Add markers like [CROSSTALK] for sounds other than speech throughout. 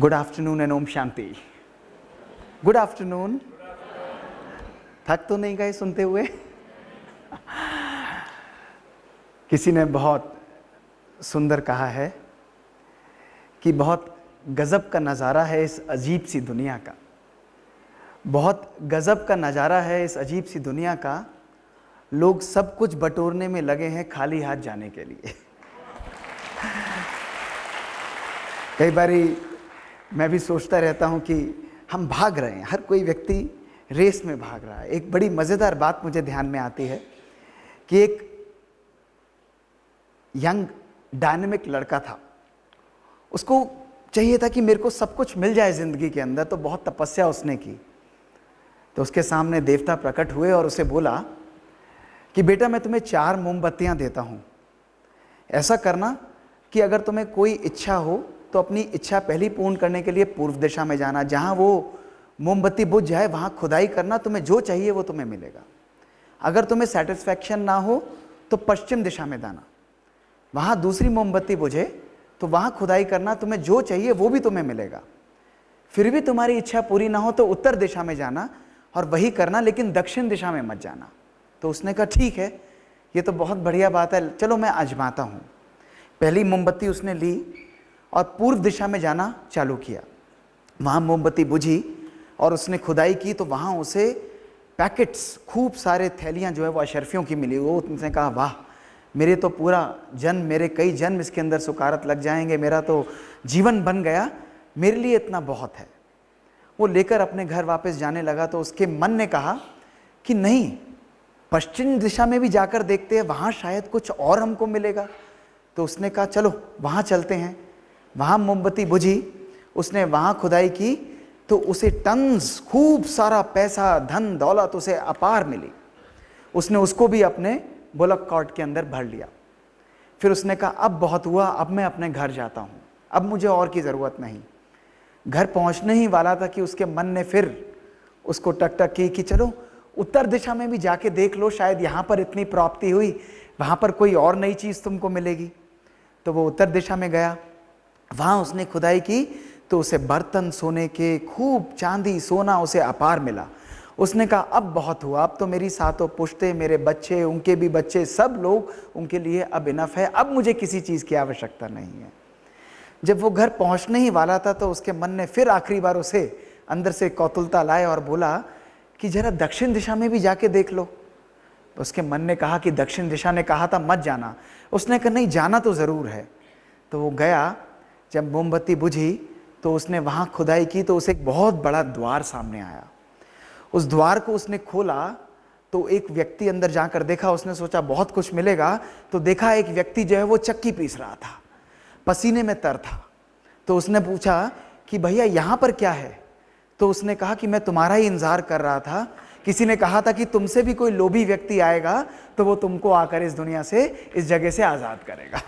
Good afternoon and Om Shanti good afternoon थक तो नहीं गए सुनते हुए किसी ने बहुत सुंदर कहा है कि बहुत गज़ब का नज़ारा है इस अजीब सी दुनिया का बहुत गज़ब का नज़ारा है इस अजीब सी दुनिया का लोग सब कुछ बटोरने में लगे हैं खाली हाथ जाने के लिए कई बारी मैं भी सोचता रहता हूँ कि हम भाग रहे हैं, हर कोई व्यक्ति रेस में भाग रहा है। एक बड़ी मज़ेदार बात मुझे ध्यान में आती है कि एक यंग, डायनेमिक लड़का था। उसको चाहिए था कि मेरे को सब कुछ मिल जाए ज़िंदगी के अंदर तो बहुत तपस्या उसने की। तो उसके सामने देवता प्रकट हुए और उसे बोला कि, बेटा, मैं तुम्हें चार मोमबत्तियाँ देता हूँ। ऐसा करना कि अगर तुम्हें कोई इच्छा हो तो अपनी इच्छा पहली पूर्ण करने के लिए पूर्व दिशा में जाना, जहाँ वो मोमबत्ती बुझ जाए, वहाँ खुदाई करना, तुम्हें जो चाहिए वो तुम्हें मिलेगा। अगर तुम्हें सेटिस्फैक्शन ना हो तो पश्चिम दिशा में जाना। वहाँ दूसरी मोमबत्ती बुझे तो वहाँ खुदाई करना, तुम्हें जो चाहिए वो भी तुम्हें मिलेगा। फिर भी तुम्हारी इच्छा पूरी ना हो तो उत्तर दिशा में जाना और वही करना, लेकिन दक्षिण दिशा में मत जाना। तो उसने कहा, ठीक है, ये तो बहुत बढ़िया बात है, चलो मैं आजमाता हूँ। पहली मोमबत्ती उसने ली और पूर्व दिशा में जाना चालू किया। वहाँ मोमबत्ती बुझी और उसने खुदाई की तो वहाँ उसे पैकेट्स, खूब सारे थैलियाँ जो है वो अशरफियों की मिली। वो उसने कहा, वाह, मेरे तो पूरा जन्म मेरे कई जन्म इसके अंदर सुकारत लग जाएँगे, मेरा तो जीवन बन गया, मेरे लिए इतना बहुत है। वो लेकर अपने घर वापस जाने लगा तो उसके मन ने कहा कि नहीं, पश्चिम दिशा में भी जाकर देखते हैं, वहाँ शायद कुछ और हमको मिलेगा। तो उसने कहा, चलो, वहाँ चलते हैं। वहाँ मोमबत्ती बुझी, उसने वहाँ खुदाई की तो उसे टन्स खूब सारा पैसा, धन, दौलत उसे अपार मिली। उसने उसको भी अपने बुलक कॉर्ट के अंदर भर लिया। फिर उसने कहा, अब बहुत हुआ, अब मैं अपने घर जाता हूँ। अब मुझे और की ज़रूरत नहीं। घर पहुँचने ही वाला था कि उसके मन ने फिर उसको टक टक की कि चलो, उत्तर दिशा में भी जाके देख लो, शायद यहाँ पर इतनी प्राप्ति हुई, वहाँ पर कोई और नई चीज़ तुमको मिलेगी। तो वो उत्तर दिशा में गया। वहाँ उसने खुदाई की तो उसे बर्तन सोने के, खूब चांदी, सोना उसे अपार मिला। उसने कहा, अब बहुत हुआ, अब तो मेरी सातों पुश्ते, मेरे बच्चे, उनके भी बच्चे, सब लोग उनके लिए अब इनफ है, अब मुझे किसी चीज़ की आवश्यकता नहीं है। जब वो घर पहुँचने ही वाला था तो उसके मन ने फिर आखिरी बार उसे अंदर से कौतुलता लाए और बोला कि, जरा दक्षिण दिशा में भी जाके देख लो। तो उसके मन ने कहा कि, दक्षिण दिशा ने कहा था, मत जाना। उसने कहा, नहीं, जाना तो ज़रूर है। तो वो गया जब मोमबत्ती बुझी तो उसने वहाँ खुदाई की तो उसे एक बहुत बड़ा द्वार सामने आया। उस द्वार को उसने खोला तो एक व्यक्ति अंदर जाकर देखा, उसने सोचा बहुत कुछ मिलेगा तो देखा एक व्यक्ति जो है वो चक्की पीस रहा था, पसीने में तर था। तो उसने पूछा कि भैया यहाँ पर क्या है? तो उसने कहा कि मैं तुम्हारा ही इंतज़ार कर रहा था। किसी ने कहा था कि तुमसे भी कोई लोभी व्यक्ति आएगा तो वो तुमको आकर इस दुनिया से, इस जगह से आज़ाद करेगा।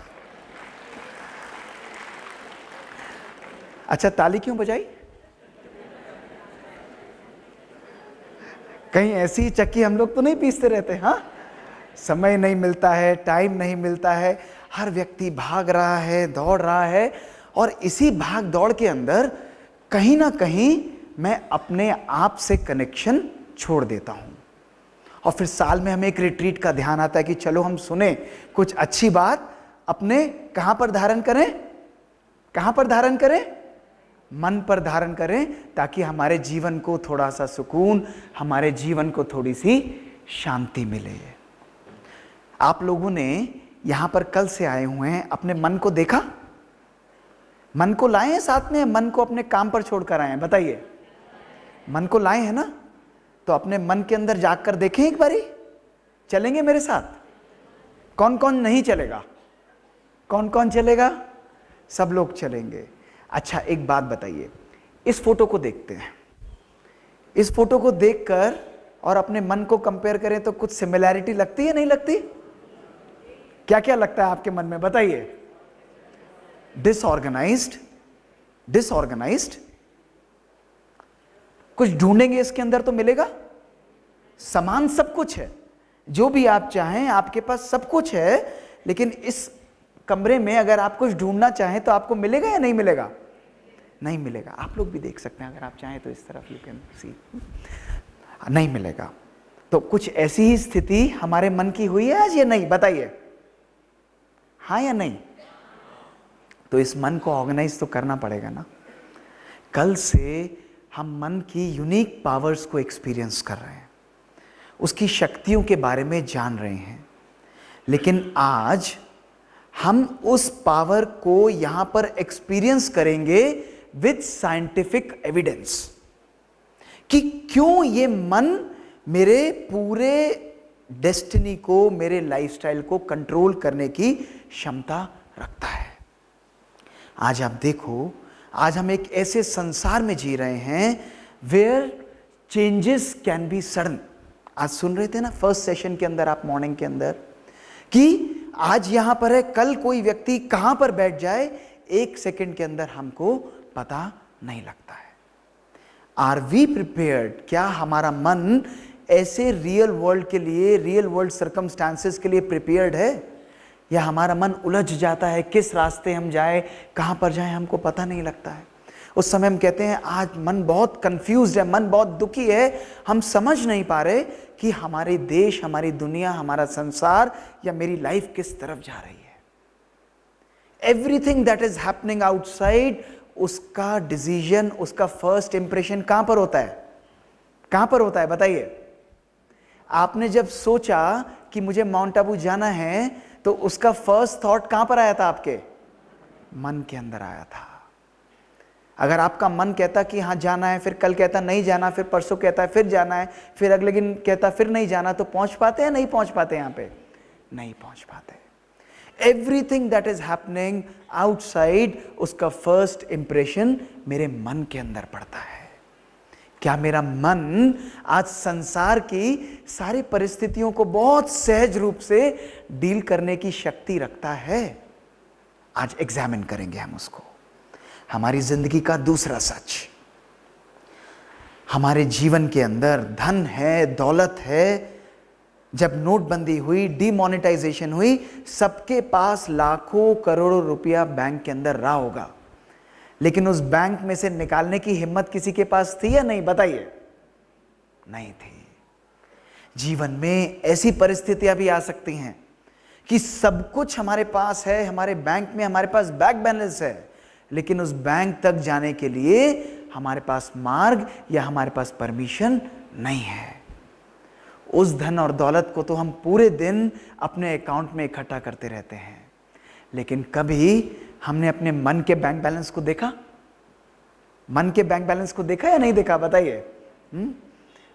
अच्छा ताली क्यों बजाई? कहीं ऐसी चक्की हम लोग तो नहीं पीसते रहते हाँ? समय नहीं मिलता है टाइम नहीं मिलता है, हर व्यक्ति भाग रहा है, दौड़ रहा है, और इसी भाग दौड़ के अंदर कहीं ना कहीं मैं अपने आप से कनेक्शन छोड़ देता हूँ। और फिर साल में हमें एक रिट्रीट का ध्यान आता है कि चलो, हम सुने कुछ अच्छी बात, अपने कहाँ पर धारण करें? कहाँ पर धारण करें? मन पर धारण करें ताकि हमारे जीवन को थोड़ा सा सुकून, हमारे जीवन को थोड़ी सी शांति मिले। आप लोगों ने यहाँ पर कल से आए हुए हैं, अपने मन को देखा? मन को लाए हैं साथ में? मन को अपने काम पर छोड़कर आए हैं? बताइए। मन को लाए हैं ना? तो अपने मन के अंदर जाकर देखें एक बारी। चलेंगे मेरे साथ? कौन कौन नहीं चलेगा? कौन कौन चलेगा? सब लोग चलेंगे। अच्छा एक बात बताइए। इस फ़ोटो को देखते हैं। इस फ़ोटो को देखकर और अपने मन को कंपेयर करें तो कुछ सिमिलैरिटी लगती है, नहीं लगती? क्या क्या लगता है आपके मन में? बताइए। डिसऑर्गेनाइज्ड डिसऑर्गेनाइज्ड कुछ ढूंढेंगे इसके अंदर तो मिलेगा। समान सब कुछ है। जो भी आप चाहें, आपके पास सब कुछ है, लेकिन इस कमरे में अगर आप कुछ ढूंढना चाहें तो आपको मिलेगा या नहीं मिलेगा? नहीं मिलेगा। आप लोग भी देख सकते हैं, अगर आप चाहें तो इस तरफ़ यू कैन सी नहीं मिलेगा। तो कुछ ऐसी ही स्थिति हमारे मन की हुई है आज या नहीं? बताइए। हाँ या नहीं? तो इस मन को ऑर्गेनाइज तो करना पड़ेगा ना। कल से हम मन की यूनिक पावर्स को एक्सपीरियंस कर रहे हैं। उसकी शक्तियों के बारे में जान रहे हैं। लेकिन आज हम उस पावर को यहाँ पर एक्सपीरियंस करेंगे विथ साइंटिफिक एविडेंस कि क्यों ये मन मेरे पूरे डेस्टिनी को, मेरे लाइफस्टाइल को कंट्रोल करने की क्षमता रखता है। आज आप देखो, आज हम एक ऐसे संसार में जी रहे हैं where changes can be sudden आज सुन रहे थे ना फ़र्स्ट सेशन के अंदर, आप मॉर्निंग के अंदर, कि आज यहाँ पर है, कल कोई व्यक्ति कहाँ पर बैठ जाए, एक सेकंड के अंदर हमको पता नहीं लगता है। आर वी प्रिपेयर्ड क्या हमारा मन ऐसे रियल वर्ल्ड के लिए रियल वर्ल्ड सर्कमस्टांसेस के लिए प्रिपेयर्ड है? या हमारा मन उलझ जाता है, किस रास्ते हम जाए, कहाँ पर जाए, हमको पता नहीं लगता है। उस समय हम कहते हैं, आज मन बहुत कंफ्यूज है, मन बहुत दुखी है, हम समझ नहीं पा रहे कि हमारे देश, हमारी दुनिया, हमारा संसार या मेरी लाइफ किस तरफ़ जा रही है। Everything that is happening outside उसका डिसीज़न उसका फ़र्स्ट इंप्रेशन कहाँ पर होता है? कहाँ पर होता है? बताइए। आपने जब सोचा कि मुझे माउंट आबू जाना है तो उसका फ़र्स्ट थॉट कहाँ पर आया था आपके? मन के अंदर आया था। अगर आपका मन कहता कि हाँ जाना है, फिर कल कहता नहीं जाना, फिर परसों कहता है फिर जाना है, फिर अगले दिन कहता फिर नहीं जाना तो पहुँच पाते हैं, नहीं पहुँच पाते यहाँ पे? नहीं पहुँच पाते। Everything that is happening outside उसका फ़र्स्ट इंप्रेशन मेरे मन के अंदर पड़ता है। क्या मेरा मन आज संसार की सारी परिस्थितियों को बहुत सहज रूप से डील करने की शक्ति रखता है? आज एग्जामिन करेंगे हम उसको। हमारी ज़िंदगी का दूसरा सच। हमारे जीवन के अंदर धन है, दौलत है जब नोटबंदी हुई डीमोनेटाइजेशन हुई, सबके पास लाखों करोड़ों रुपया बैंक के अंदर रहा होगा। लेकिन उस बैंक में से निकालने की हिम्मत किसी के पास थी या नहीं, बताइए? नहीं थी। जीवन में ऐसी परिस्थितियाँ भी आ सकती हैं कि सब कुछ हमारे पास है, हमारे बैंक में हमारे पास बैंक बैलेंस है, लेकिन उस बैंक तक जाने के लिए हमारे पास मार्ग या हमारे पास परमिशन नहीं है। उस धन और दौलत को तो हम पूरे दिन अपने अकाउंट में इकट्ठा करते रहते हैं। लेकिन कभी हमने अपने मन के बैंक बैलेंस को देखा? मन के बैंक बैलेंस को देखा या नहीं देखा? बताइए। हम्म?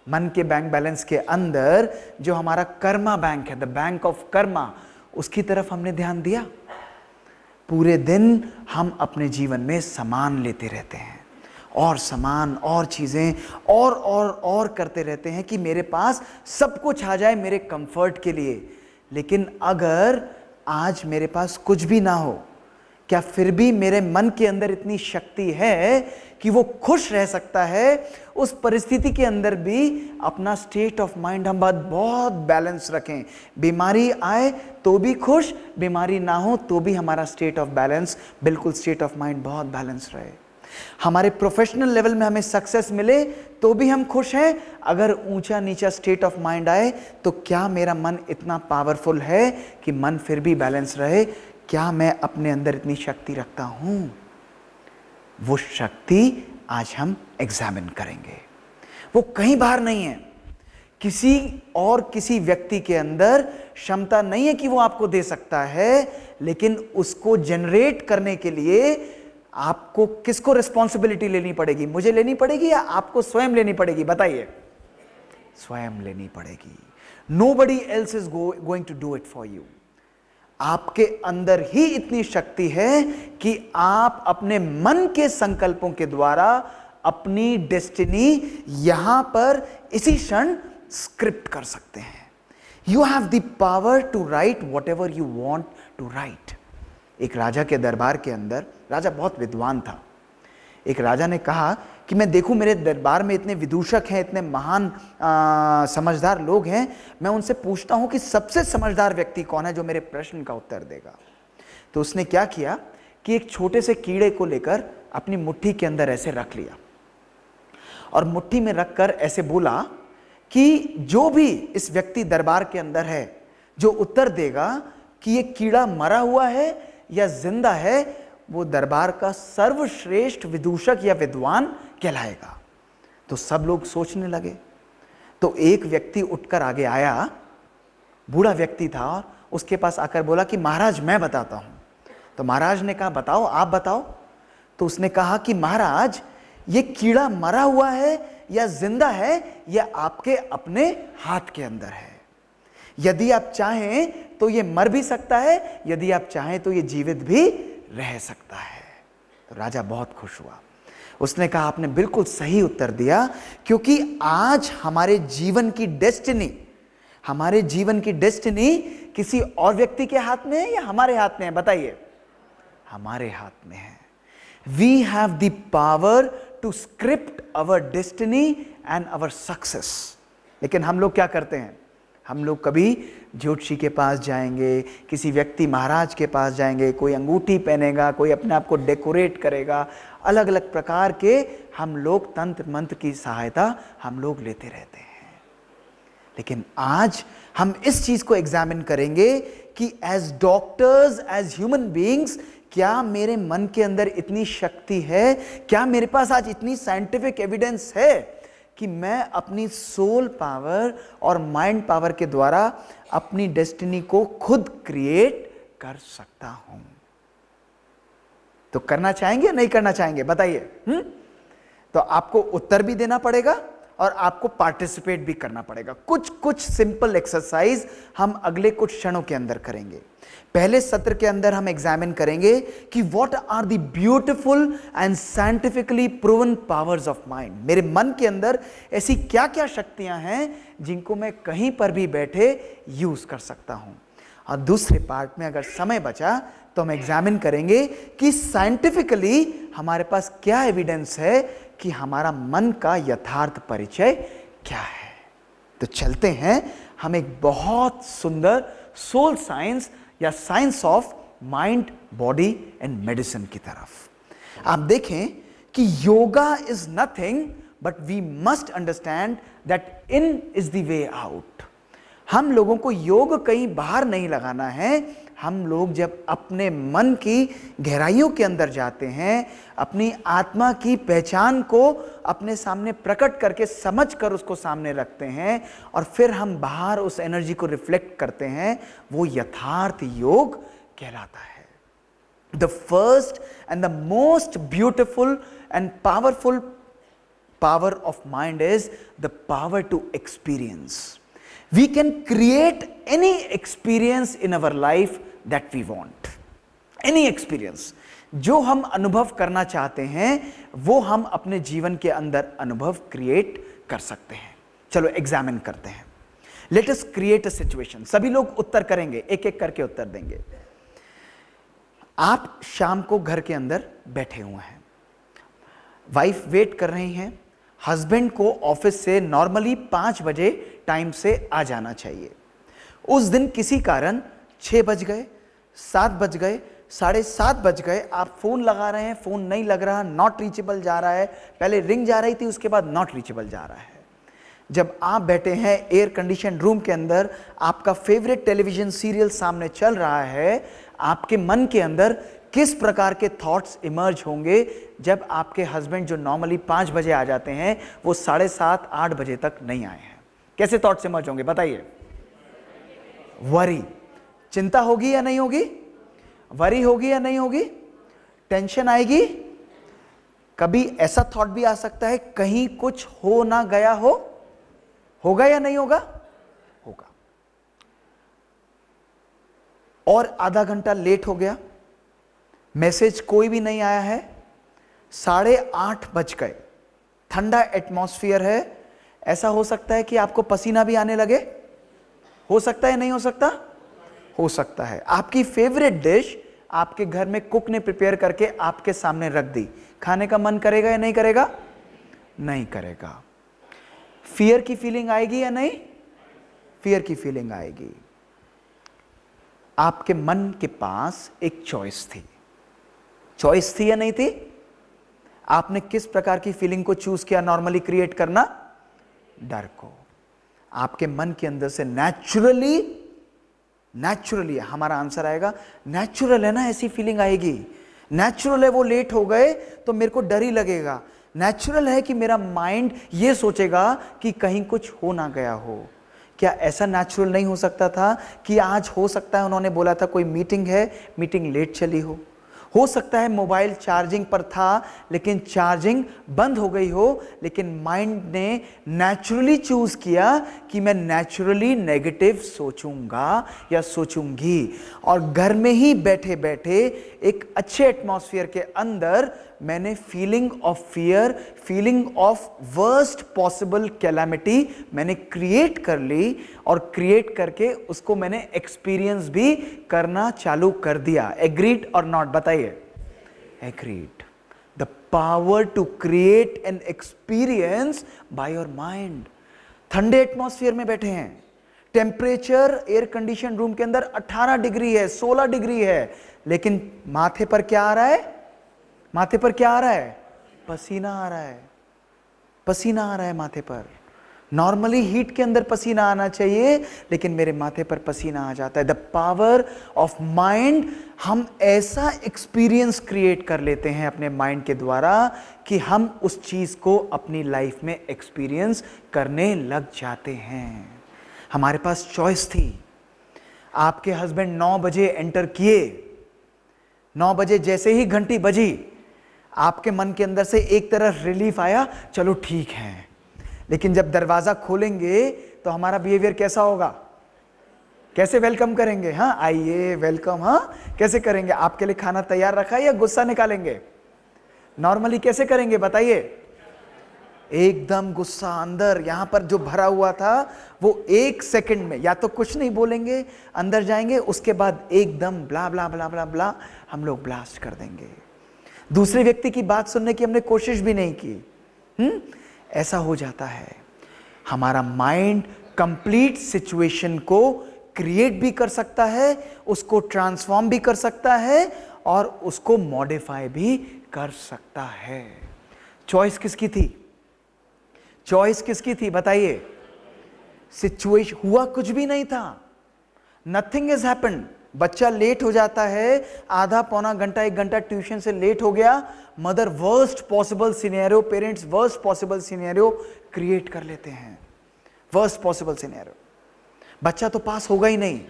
मन के बैंक बैलेंस के अंदर जो हमारा कर्मा बैंक है द बैंक ऑफ़ कर्मा, उसकी तरफ़ हमने ध्यान दिया। पूरे दिन हम अपने जीवन में सामान लेते रहते हैं। और सामान, और चीज़ें, और और और करते रहते हैं कि मेरे पास सब कुछ आ जाए मेरे कंफर्ट के लिए। लेकिन अगर आज मेरे पास कुछ भी ना हो, क्या फिर भी मेरे मन के अंदर इतनी शक्ति है कि वो खुश रह सकता है? उस परिस्थिति के अंदर भी अपना स्टेट ऑफ़ माइंड हम बात बहुत बैलेंस रखें। बीमारी आए तो भी खुश, बीमारी ना हो तो भी हमारा स्टेट ऑफ़ बैलेंस बिल्कुल स्टेट ऑफ़ माइंड बहुत बैलेंस रहे। हमारे प्रोफेशनल लेवल में हमें सक्सेस मिले तो भी हम खुश हैं। अगर ऊँचा नीचा स्टेट ऑफ़ माइंड आए तो क्या मेरा मन इतना पावरफुल है कि मन फिर भी बैलेंस रहे? क्या मैं अपने अंदर इतनी शक्ति रखता हूँ? वो शक्ति आज हम एग्जामिन करेंगे। वो कहीं बाहर नहीं है। किसी और किसी व्यक्ति के अंदर क्षमता नहीं है कि वो आपको दे सकता है, लेकिन उसको जनरेट करने के लिए आपको किसको रिस्पॉन्सिबिलिटी लेनी पड़ेगी? मुझे लेनी पड़ेगी या आपको स्वयं लेनी पड़ेगी? बताइए। स्वयं लेनी पड़ेगी। Nobody else is going to do it for you आपके अंदर ही इतनी शक्ति है कि आप अपने मन के संकल्पों के द्वारा अपनी डेस्टिनी यहाँ पर इसी क्षण स्क्रिप्ट कर सकते हैं। You have the power to write whatever you want to write एक राजा के दरबार के अंदर राजा बहुत विद्वान था। एक राजा ने कहा कि मैं देखूँ मेरे दरबार में इतने विदूषक हैं इतने महान आ, समझदार लोग हैं मैं उनसे पूछता हूँ कि सबसे समझदार व्यक्ति कौन है जो मेरे प्रश्न का उत्तर देगा। तो उसने क्या किया कि एक छोटे से कीड़े को लेकर अपनी मुट्ठी के अंदर ऐसे रख लिया और मुट्ठी में रखकर ऐसे बोला कि जो भी इस व्यक्ति दरबार के अंदर है जो उत्तर देगा कि ये कीड़ा मरा हुआ है या ज़िंदा है, वो दरबार का सर्वश्रेष्ठ विदूषक या विद्वान कहलाएगा। तो सब लोग सोचने लगे। तो एक व्यक्ति उठकर आगे आया, बूढ़ा व्यक्ति था, और उसके पास आकर बोला कि, महाराज, मैं बताता हूँ। तो महाराज ने कहा, बताओ, आप बताओ? तो उसने कहा कि, महाराज, ये कीड़ा मरा हुआ है या ज़िंदा है, या आपके अपने हाथ के अंदर है। यदि आप चाहें तो ये मर भी सकता है, यदि आप चाहें तो ये जीवित भी रह सकता है। तो राजा बहुत खुश हुआ। उसने कहा, आपने बिल्कुल सही उत्तर दिया, क्योंकि आज हमारे जीवन की डेस्टिनी, हमारे जीवन की डेस्टिनी किसी और व्यक्ति के हाथ में है या हमारे हाथ में है? बताइए। हमारे हाथ में है। We have the power to script our destiny and our success लेकिन हम लोग क्या करते हैं? हम लोग कभी ज्योतिषी के पास जाएँगे, किसी व्यक्ति महाराज के पास जाएँगे, कोई अंगूठी पहनेगा, कोई अपने आप को डेकोरेट करेगा। अलग अलग प्रकार के हम लोग तंत्र मंत्र की सहायता हम लोग लेते रहते हैं। लेकिन आज हम इस चीज़ को एग्जामिन करेंगे कि as doctors as human beings क्या मेरे मन के अंदर इतनी शक्ति है? क्या मेरे पास आज इतनी साइंटिफिक एविडेंस है? कि मैं अपनी सोल पावर और माइंड पावर के द्वारा अपनी डेस्टिनी को खुद क्रिएट कर सकता हूँ। तो करना चाहेंगे नहीं करना चाहेंगे? बताइए। हम्म? तो आपको उत्तर भी देना पड़ेगा और आपको पार्टिसिपेट भी करना पड़ेगा। कुछ कुछ सिंपल एक्सरसाइज हम अगले कुछ क्षणों के अंदर करेंगे। पहले सत्र के अंदर हम एग्जामिन करेंगे कि what are the beautiful and scientifically proven powers of mind मेरे मन के अंदर ऐसी क्या क्या शक्तियाँ हैं जिनको मैं कहीं पर भी बैठे यूज़ कर सकता हूँ। और दूसरे पार्ट में अगर समय बचा तो हम एग्जामिन करेंगे कि साइंटिफिकली हमारे पास क्या एविडेंस है कि हमारा मन का यथार्थ परिचय क्या है? तो चलते हैं, हम एक बहुत सुंदर सोल साइंस या science of mind body and medicine की तरफ़। आप देखें कि yoga is nothing but we must understand that in is the way out हम लोगों को योग कहीं बाहर नहीं लगाना है हम लोग जब अपने मन की गहराइयों के अंदर जाते हैं, अपनी आत्मा की पहचान को अपने सामने प्रकट करके समझ कर उसको सामने रखते हैं और फिर हम बाहर उस एनर्जी को रिफ्लेक्ट करते हैं, वो यथार्थ योग कहलाता है। The first and the most beautiful and powerful power of mind is the power to experience we can create any experience in our life that we want any experience जो हम अनुभव करना चाहते हैं, वो हम अपने जीवन के अंदर अनुभव क्रिएट कर सकते हैं। चलो एग्जामिन करते हैं। Let us create a situation सभी लोग उत्तर करेंगे एक एक करके उत्तर देंगे। आप शाम को घर के अंदर बैठे हुए हैं। वाइफ वेट कर रही हैं। हस्बैंड को ऑफ़िस से नॉर्मली पाँच बजे टाइम से आ जाना चाहिए। उस दिन किसी कारण छह बज गए। सात बज गए, साढ़े सात बज गए, आप फ़ोन लगा रहे हैं, फ़ोन नहीं लग रहा नॉट रीचेबल जा रहा है। पहले रिंग जा रही थी, उसके बाद नॉट रीचेबल जा रहा है। जब आप बैठे हैं एयर कंडीशन रूम के अंदर, आपका फेवरेट टेलीविज़न सीरियल सामने चल रहा है, आपके मन के अंदर किस प्रकार के थॉट्स इमर्ज होंगे, जब आपके हस्बैंड जो नॉर्मली पाँच बजे आ जाते हैं, वो साढ़े सात, आठ बजे तक नहीं आए हैं। कैसे थॉट्स इमर्ज होंगे, बताइए। वरी चिंता होगी या नहीं होगी? वरी होगी या नहीं होगी? टेंशन आएगी? कभी ऐसा थॉट भी आ सकता है, कहीं कुछ हो ना गया हो, होगा या नहीं होगा? होगा। और आधा घंटा लेट हो गया। मैसेज कोई भी नहीं आया है। साढ़े आठ बज गए। ठंडा एटमॉस्फियर है। ऐसा हो सकता है कि आपको पसीना भी आने लगे। हो सकता है नहीं हो सकता? हो सकता है। आपकी फेवरेट डिश आपके घर में कुक ने प्रिपेयर करके आपके सामने रख दी। खाने का मन करेगा या नहीं करेगा? नहीं करेगा। फियर की फीलिंग आएगी या नहीं? फियर की फीलिंग आएगी। आपके मन के पास एक चॉइस थी। चॉइस थी या नहीं थी? आपने किस प्रकार की फीलिंग को चूज़ किया नॉर्मली क्रिएट करना? डर को। आपके मन के अंदर से नेचुरली नेचुरली हमारा आंसर आएगा नेचुरल है ना ऐसी फीलिंग आएगी। नेचुरल है वो लेट हो गए तो मेरे को डर ही लगेगा। नेचुरल है कि मेरा माइंड ये सोचेगा कि कहीं कुछ हो ना गया हो। क्या ऐसा नेचुरल नहीं हो सकता था कि आज हो सकता है, उन्होंने बोला था कोई मीटिंग है मीटिंग लेट चली हो। हो सकता है मोबाइल चार्जिंग पर था, लेकिन चार्जिंग बंद हो गई हो, लेकिन माइंड ने नेचुरली चूज़ किया कि मैं नेचुरली नेगेटिव सोचूँगा या सोचूँगी। और घर में ही बैठे बैठे एक अच्छे एटमोसफियर के अंदर मैंने feeling of fear feeling of worst possible calamity मैंने क्रिएट कर ली और क्रिएट करके उसको मैंने एक्सपीरियंस भी करना चालू कर दिया। एग्रीड और नॉट बताइए। Agreed the power to create an experience by your mind ठंडे एटमोसफियर में बैठे हैं। टेम्परेचर एयर कंडीशन रूम के अंदर 18 डिग्री है 16 डिग्री है, लेकिन माथे पर क्या आ रहा है? माथे पर क्या आ रहा है? पसीना आ रहा है। पसीना आ रहा है माथे पर। नॉर्मली हीट के अंदर पसीना आना चाहिए, लेकिन मेरे माथे पर पसीना आ जाता है। द पावर ऑफ़ माइंड हम ऐसा एक्सपीरियंस क्रिएट कर लेते हैं अपने माइंड के द्वारा कि हम उस चीज़ को अपनी लाइफ में एक्सपीरियंस करने लग जाते हैं। हमारे पास चॉइस थी। आपके हस्बैंड नौ बजे एंटर किए। नौ बजे जैसे ही घंटी बजी आपके मन के अंदर से एक तरह रिलीफ आया, चलो ठीक है। लेकिन जब दरवाज़ा खोलेंगे तो हमारा बिहेवियर कैसा होगा? कैसे वेलकम करेंगे? हाँ आइए वेलकम हाँ कैसे करेंगे? आपके लिए खाना तैयार रखा है या गुस्सा निकालेंगे? नॉर्मली कैसे करेंगे, बताइए। एकदम गुस्सा अंदर, यहाँ पर जो भरा हुआ था, वो एक सेकंड में, या तो कुछ नहीं बोलेंगे, अंदर जाएँगे, उसके बाद एकदम blah blah blah blah blah हम लोग ब्लास्ट कर देंगे। दूसरे व्यक्ति की बात सुनने की हमने कोशिश भी नहीं की। हम्म? ऐसा हो जाता है। हमारा माइंड कंप्लीट सिचुएशन को क्रिएट भी कर सकता है, उसको ट्रांसफॉर्म भी कर सकता है और उसको मॉडिफाई भी कर सकता है। चॉइस किसकी थी? चॉइस किसकी थी? बताइए। सिचुएशन हुआ कुछ भी नहीं था। नथिंग इज़ हैपन बच्चा लेट हो जाता है, आधा पौना घंटा, एक घंटा ट्यूशन से लेट हो गया mother worst possible scenario parents worst possible scenario create कर लेते हैं। वर्स्ट पॉसिबल सीनियरो बच्चा तो पास होगा ही नहीं।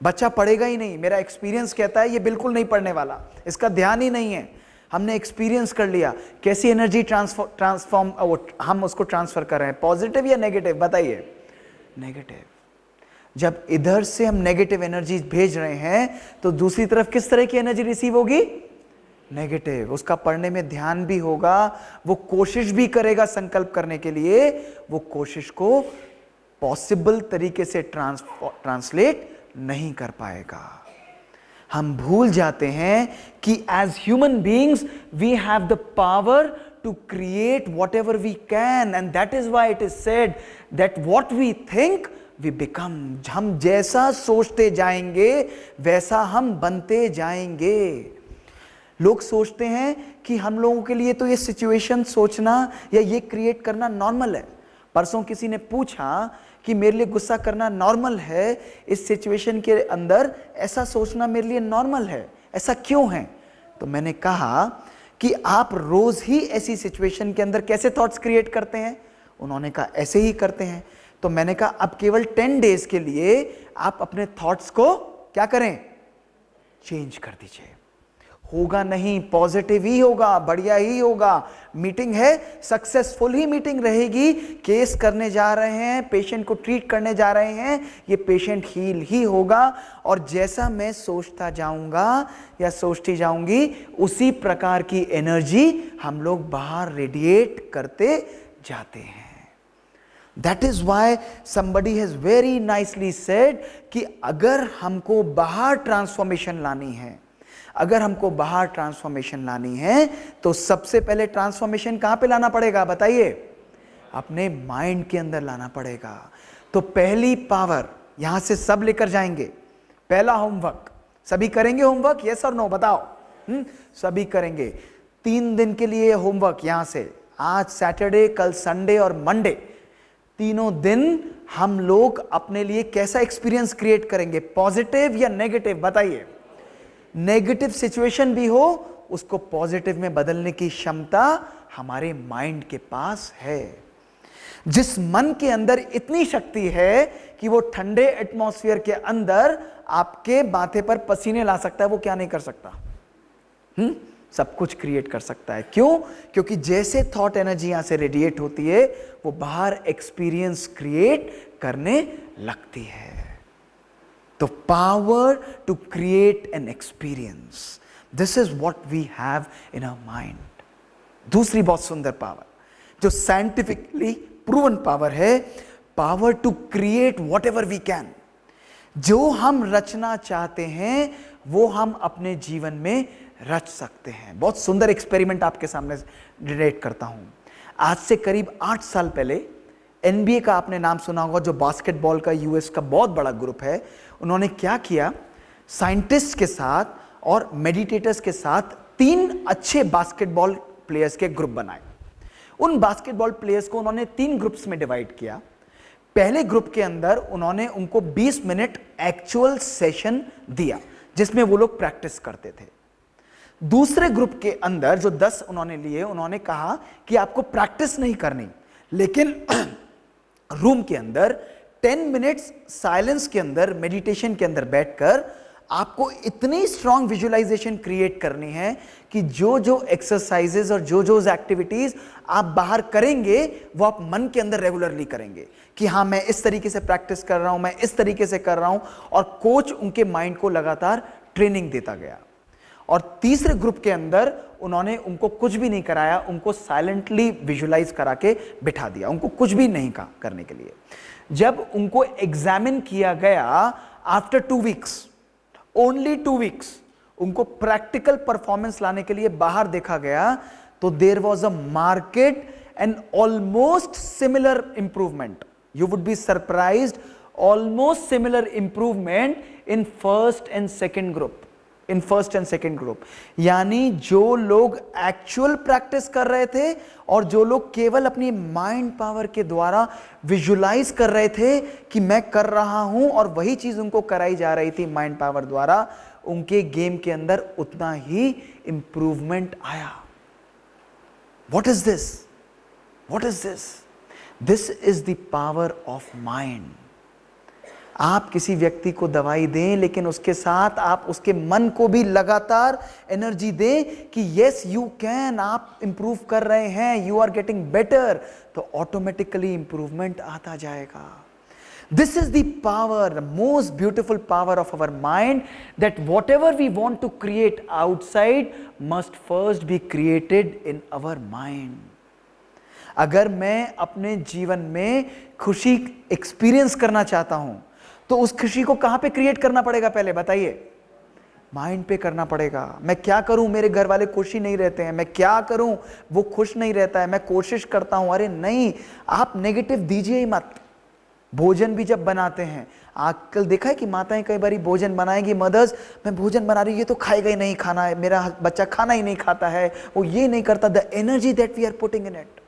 बच्चा पढ़ेगा ही नहीं। मेरा एक्सपीरियंस कहता है, ये बिल्कुल नहीं पढ़ने वाला। इसका ध्यान ही नहीं है। हमने एक्सपीरियंस कर लिया। कैसी एनर्जी ट्रांसफॉर्म हम उसको ट्रांसफ़र कर रहे हैं। पॉजिटिव या नेगेटिव बताइए। नेगेटिव जब इधर से हम नेगेटिव एनर्जी भेज रहे हैं तो दूसरी तरफ़ किस तरह की एनर्जी रिसीव होगी? नेगेटिव उसका पढ़ने में ध्यान भी होगा, वो कोशिश भी करेगा संकल्प करने के लिए, वो कोशिश को पॉसिबल तरीके से ट्रांस ट्रांसलेट नहीं कर पाएगा। हम भूल जाते हैं कि as human beings we have the power to create whatever we can and that is why it is said that what we think we become. हम जैसा सोचते जाएँगे, वैसा हम बनते जाएँगे। लोग सोचते हैं कि हम लोगों के लिए तो ये सिचुएशन सोचना या ये क्रिएट करना नॉर्मल है। परसों किसी ने पूछा कि मेरे लिए गुस्सा करना नॉर्मल है, इस सिचुएशन के अंदर ऐसा सोचना मेरे लिए नॉर्मल है, ऐसा क्यों है? तो मैंने कहा कि आप रोज ही ऐसी सिचुएशन के अंदर कैसे थॉट्स क्रिएट करते हैं? उन्होंने कहा, ऐसे ही करते हैं। तो मैंने कहा, अब केवल टेन डेज़ के लिए आप अपने थॉट्स को क्या करें? चेंज कर दीजिए। होगा नहीं पॉजिटिव ही होगा, बढ़िया ही होगा। मीटिंग है सक्सेसफुल ही मीटिंग रहेगी। केस करने जा रहे हैं पेशेंट को ट्रीट करने जा रहे हैं, ये पेशेंट हील ही होगा। और जैसा मैं सोचता जाऊँगा या सोचती जाऊँगी, उसी प्रकार की एनर्जी हम लोग बाहर रेडिएट करते जाते हैं। That is why somebody has very nicely said कि अगर हमको बाहर ट्रांसफॉर्मेशन लानी है, अगर हमको बाहर ट्रांसफॉर्मेशन लानी है तो सबसे पहले ट्रांसफॉर्मेशन कहाँ पे लाना पड़ेगा? बताइए। अपने माइंड के अंदर लाना पड़ेगा। तो पहली पावर यहाँ से सब लेकर जाएँगे। पहला होमवर्क सभी करेंगे होमवर्क यस और नो बताओ। हम्म? सभी करेंगे। तीन दिन के लिए होमवर्क यहाँ से। आज सैटरडे कल संडे और मंडे तीनों दिन हम लोग अपने लिए कैसा एक्सपीरियंस क्रिएट करेंगे? पॉजिटिव या नेगेटिव बताइए। नेगेटिव सिचुएशन भी हो, उसको पॉजिटिव में बदलने की क्षमता हमारे माइंड के पास है। जिस मन के अंदर इतनी शक्ति है कि वो ठंडे एटमॉस्फेयर के अंदर आपके माथे पर पसीने ला सकता है, वो क्या नहीं कर सकता? हम्म? सब कुछ क्रिएट कर सकता है। क्यों? क्योंकि जैसे थॉट एनर्जी यहाँ से रेडिएट होती है, वो बाहर एक्सपीरियंस क्रिएट करने लगती है। तो power to create an experience this is what we have in our mind दूसरी बहुत सुंदर पावर जो साइंटिफिकली प्रूवन पावर है power to create whatever we can जो हम रचना चाहते हैं, वो हम अपने जीवन में रच सकते हैं। बहुत सुंदर एक्सपेरिमेंट आपके सामने रिलेट करता हूँ। आज से करीब आठ साल पहले एनबीए का आपने नाम सुना होगा, जो बास्केटबॉल का यूएस का बहुत बड़ा ग्रुप है। उन्होंने क्या किया? साइंटिस्ट के साथ और मेडिटेटर्स के साथ तीन अच्छे बास्केटबॉल प्लेयर्स के ग्रुप बनाए। उन बास्केटबॉल प्लेयर्स को उन्होंने तीन ग्रुप्स में डिवाइड किया। पहले ग्रुप के अंदर उन्होंने उनको 20 मिनट एक्चुअल सेशन दिया, जिसमें वो लोग प्रैक्टिस करते थे। दूसरे ग्रुप के अंदर जो 10 उन्होंने लिए, उन्होंने कहा कि आपको प्रैक्टिस नहीं करनी। लेकिन [CLEARS THROAT] रूम के अंदर, टेन मिनट्स साइलेंस के अंदर, मेडिटेशन के अंदर बैठकर आपको इतनी स्ट्रांग विजुअलाइजेशन क्रिएट करनी है कि जो जो एक्सरसाइजेस और जो जो एक्टिविटीज़ आप बाहर करेंगे, वो आप मन के अंदर रेगुलरली करेंगे कि हाँ मैं इस तरीके से प्रैक्टिस कर रहा हूँ, मैं इस तरीके से कर रहा हूँ और कोच उनके माइंड को लगातार ट्रेनिंग देता गया। और तीसरे ग्रुप के अंदर उन्होंने उनको कुछ भी नहीं कराया, उनको साइलेंटली विजुलाइज करा के बिठा दिया, उनको कुछ भी नहीं कहा करने के लिए। जब उनको एग्जामिन किया गया after two weeks only two weeks उनको प्रैक्टिकल परफॉर्मेंस लाने के लिए बाहर देखा गया तो there was a market and almost similar improvement you would be surprised almost similar improvement in first and second group in first and second group यानी जो लोग एक्चुअल प्रैक्टिस कर रहे थे और जो लोग केवल अपनी माइंड पावर के द्वारा विजुलाइज कर रहे थे कि मैं कर रहा हूँ और वही चीज़ उनको कराई जा रही थी माइंड पावर द्वारा, उनके गेम के अंदर उतना ही इंप्रूवमेंट आया। What is this what is this this is the power of mind आप किसी व्यक्ति को दवाई दें, लेकिन उसके साथ आप उसके मन को भी लगातार एनर्जी दें कि यस यू कैन आप इंप्रूव कर रहे हैं यू आर गेटिंग बेटर तो ऑटोमेटिकली इंप्रूवमेंट आता जाएगा। This is the power most beautiful power of our mind that whatever we want to create outside must first be created in our mind अगर मैं अपने जीवन में खुशी एक्सपीरियंस करना चाहता हूँ तो उस खुशी को कहाँ पे क्रिएट करना पड़ेगा पहले? बताइए। माइंड पे करना पड़ेगा। मैं क्या करूँ? मेरे घर वाले खुश ही नहीं रहते हैं। मैं क्या करूँ? वो खुश नहीं रहता है। मैं कोशिश करता हूँ। अरे नहीं, आप नेगेटिव दीजिए ही मत। भोजन भी जब बनाते हैं, आजकल देखा है कि माताएँ कई बार भोजन बनाएँगी, मदर्स, मैं भोजन बना रही ये तो खाएगा ही नहीं, खाना है, मेरा बच्चा खाना ही नहीं खाता है, वो ये नहीं करता the energy that we are putting in it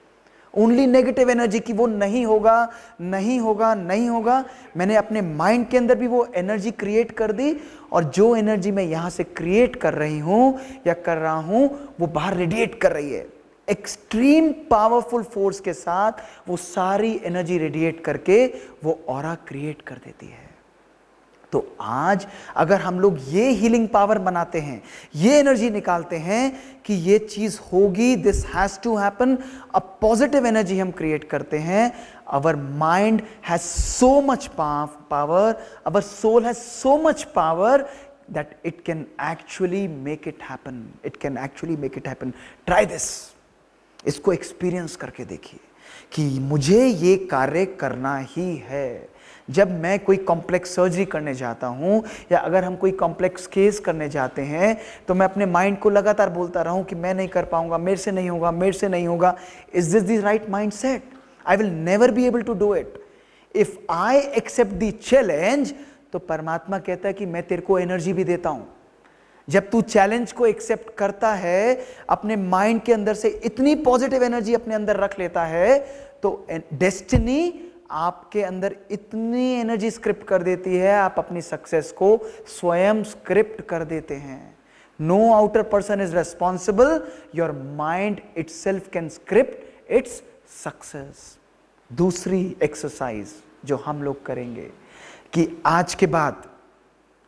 only negative energy की वो नहीं होगा नहीं होगा नहीं होगा। मैंने अपने माइंड के अंदर भी वो एनर्जी क्रिएट कर दी और जो एनर्जी मैं यहाँ से क्रिएट कर रही हूँ या कर रहा हूँ, वो बाहर रेडिएट कर रही है। एक्सट्रीम पावरफुल फोर्स के साथ वो सारी एनर्जी रेडिएट करके वो और क्रिएट कर देती है। तो आज अगर हम लोग ये हीलिंग पावर बनाते हैं, ये एनर्जी निकालते हैं कि ये चीज़ होगी this has to happen a positive energy हम क्रिएट करते हैं। Our mind has so much power our soul has so much power that it can actually make it happen it can actually make it happen try this इसको experience करके देखिए कि मुझे ये कार्य करना ही है। जब मैं कोई कॉम्प्लेक्स सर्जरी करने जाता हूँ या अगर हम कोई कॉम्प्लेक्स केस करने जाते हैं तो मैं अपने माइंड को लगातार बोलता रहा कि मैं नहीं कर पाऊँगा, मेरे से नहीं होगा, मेरे से नहीं होगा। Is this the right mind set I will never be able to do it if I accept the challenge तो परमात्मा कहता है कि मैं तेरे को एनर्जी भी देता हूँ। जब तू चैलेंज को एक्सेप्ट करता है, अपने माइंड के अंदर से इतनी पॉजिटिव एनर्जी अपने अंदर रख लेता है तो डेस्टिनी आपके अंदर इतनी एनर्जी स्क्रिप्ट कर देती है, आप अपनी सक्सेस को स्वयं स्क्रिप्ट कर देते हैं। No outer person is responsible your mind itself can script its success दूसरी एक्सरसाइज जो हम लोग करेंगे कि आज के बाद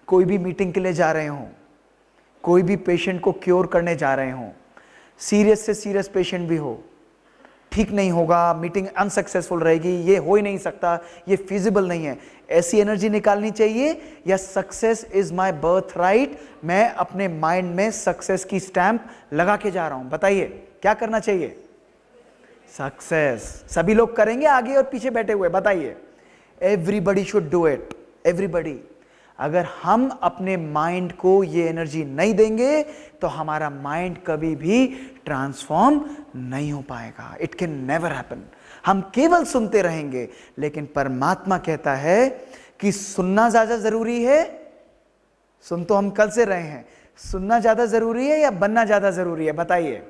कोई भी मीटिंग के लिए जा रहे हो कोई भी पेशेंट को क्योर करने जा रहे हो सीरियस से सीरियस पेशेंट भी हो, ठीक नहीं होगा मीटिंग अनसक्सेसफुल रहेगी, ये हो ही नहीं सकता, ये फिजिबल नहीं है। ऐसी एनर्जी निकालनी चाहिए, या success is my birthright मैं अपने माइंड में सक्सेस की स्टैंप लगा के जा रहा हूँ। बताइए, क्या करना चाहिए? सक्सेस सभी लोग करेंगे आगे और पीछे बैठे हुए, बताइए। Everybody should do it everybody अगर हम अपने माइंड को ये एनर्जी नहीं देंगे तो हमारा माइंड कभी भी ट्रांसफॉर्म नहीं हो पाएगा। इट कैन नेवर हैपन हम केवल सुनते रहेंगे, लेकिन परमात्मा कहता है कि सुनना ज़्यादा ज़रूरी है। सुन तो हम कल से रहे हैं। सुनना ज़्यादा ज़रूरी है या बनना ज़्यादा ज़रूरी है? बताइए।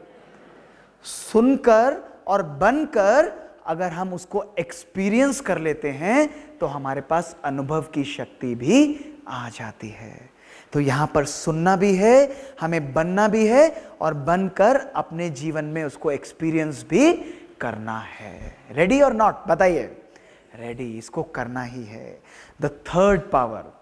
सुनकर और बनकर अगर हम उसको एक्सपीरियंस कर लेते हैं तो हमारे पास अनुभव की शक्ति भी आ जाती है। तो यहाँ पर सुनना भी है, हमें बनना भी है और बनकर अपने जीवन में उसको एक्सपीरियंस भी करना है। रेडी और नॉट बताइए। रेडी इसको करना ही है। The third power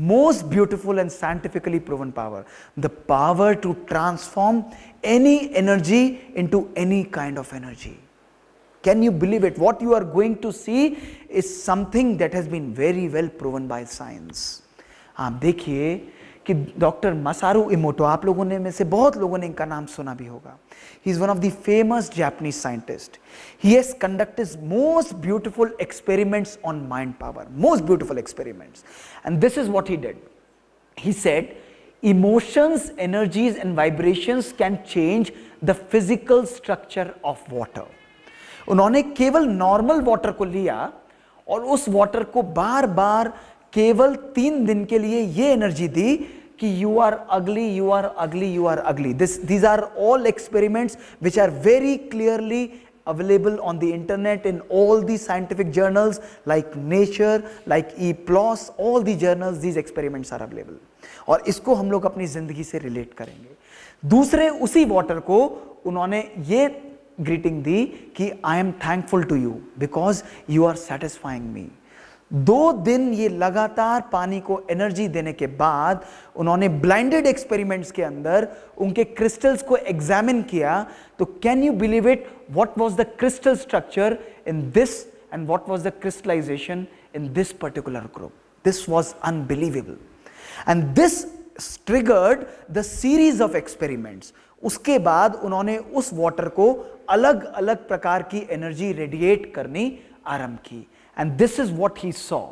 most beautiful and scientifically proven power the power to transform any energy into any kind of energy Can you believe it? What you are going to see is something that has been very well proven by science. आप देखिए कि doctor मसारू इमोटो, आप लोगों ने में से बहुत लोगों ने इनका नाम सुना भी होगा। He is one of the famous Japanese scientist he has conducted most beautiful experiments on mind power most beautiful experiments and this is what he did he said emotions, energies, and vibrations can change the physical structure of water. उन्होंने केवल normal water को लिया और उस water को बार बार केवल तीन दिन के लिए ये एनर्जी दी कि you are ugly you are ugly you are ugly this these are all experiments which are very clearly available on the internet in all the scientific journals like nature, like eplos all the journals, these experiments are available. और इसको हम लोग अपनी ज़िंदगी से relate करेंगे। दूसरे उसी वाटर को उन्होंने ये ग्रीटिंग दी कि I am thankful to you because you are satisfying me दो दिन ये लगातार पानी को एनर्जी देने के बाद उन्होंने ब्लाइंडेड एक्सपेरिमेंट्स के अंदर उनके क्रिस्टल्स को एग्जामिन किया। तो can you believe it what was the crystal structure in this and what was the crystallization in this particular group this was unbelievable and this triggered the series of experiments उसके बाद उन्होंने उस water को अलग अलग प्रकार की energy radiate करनी आरंभ की। And this is what he saw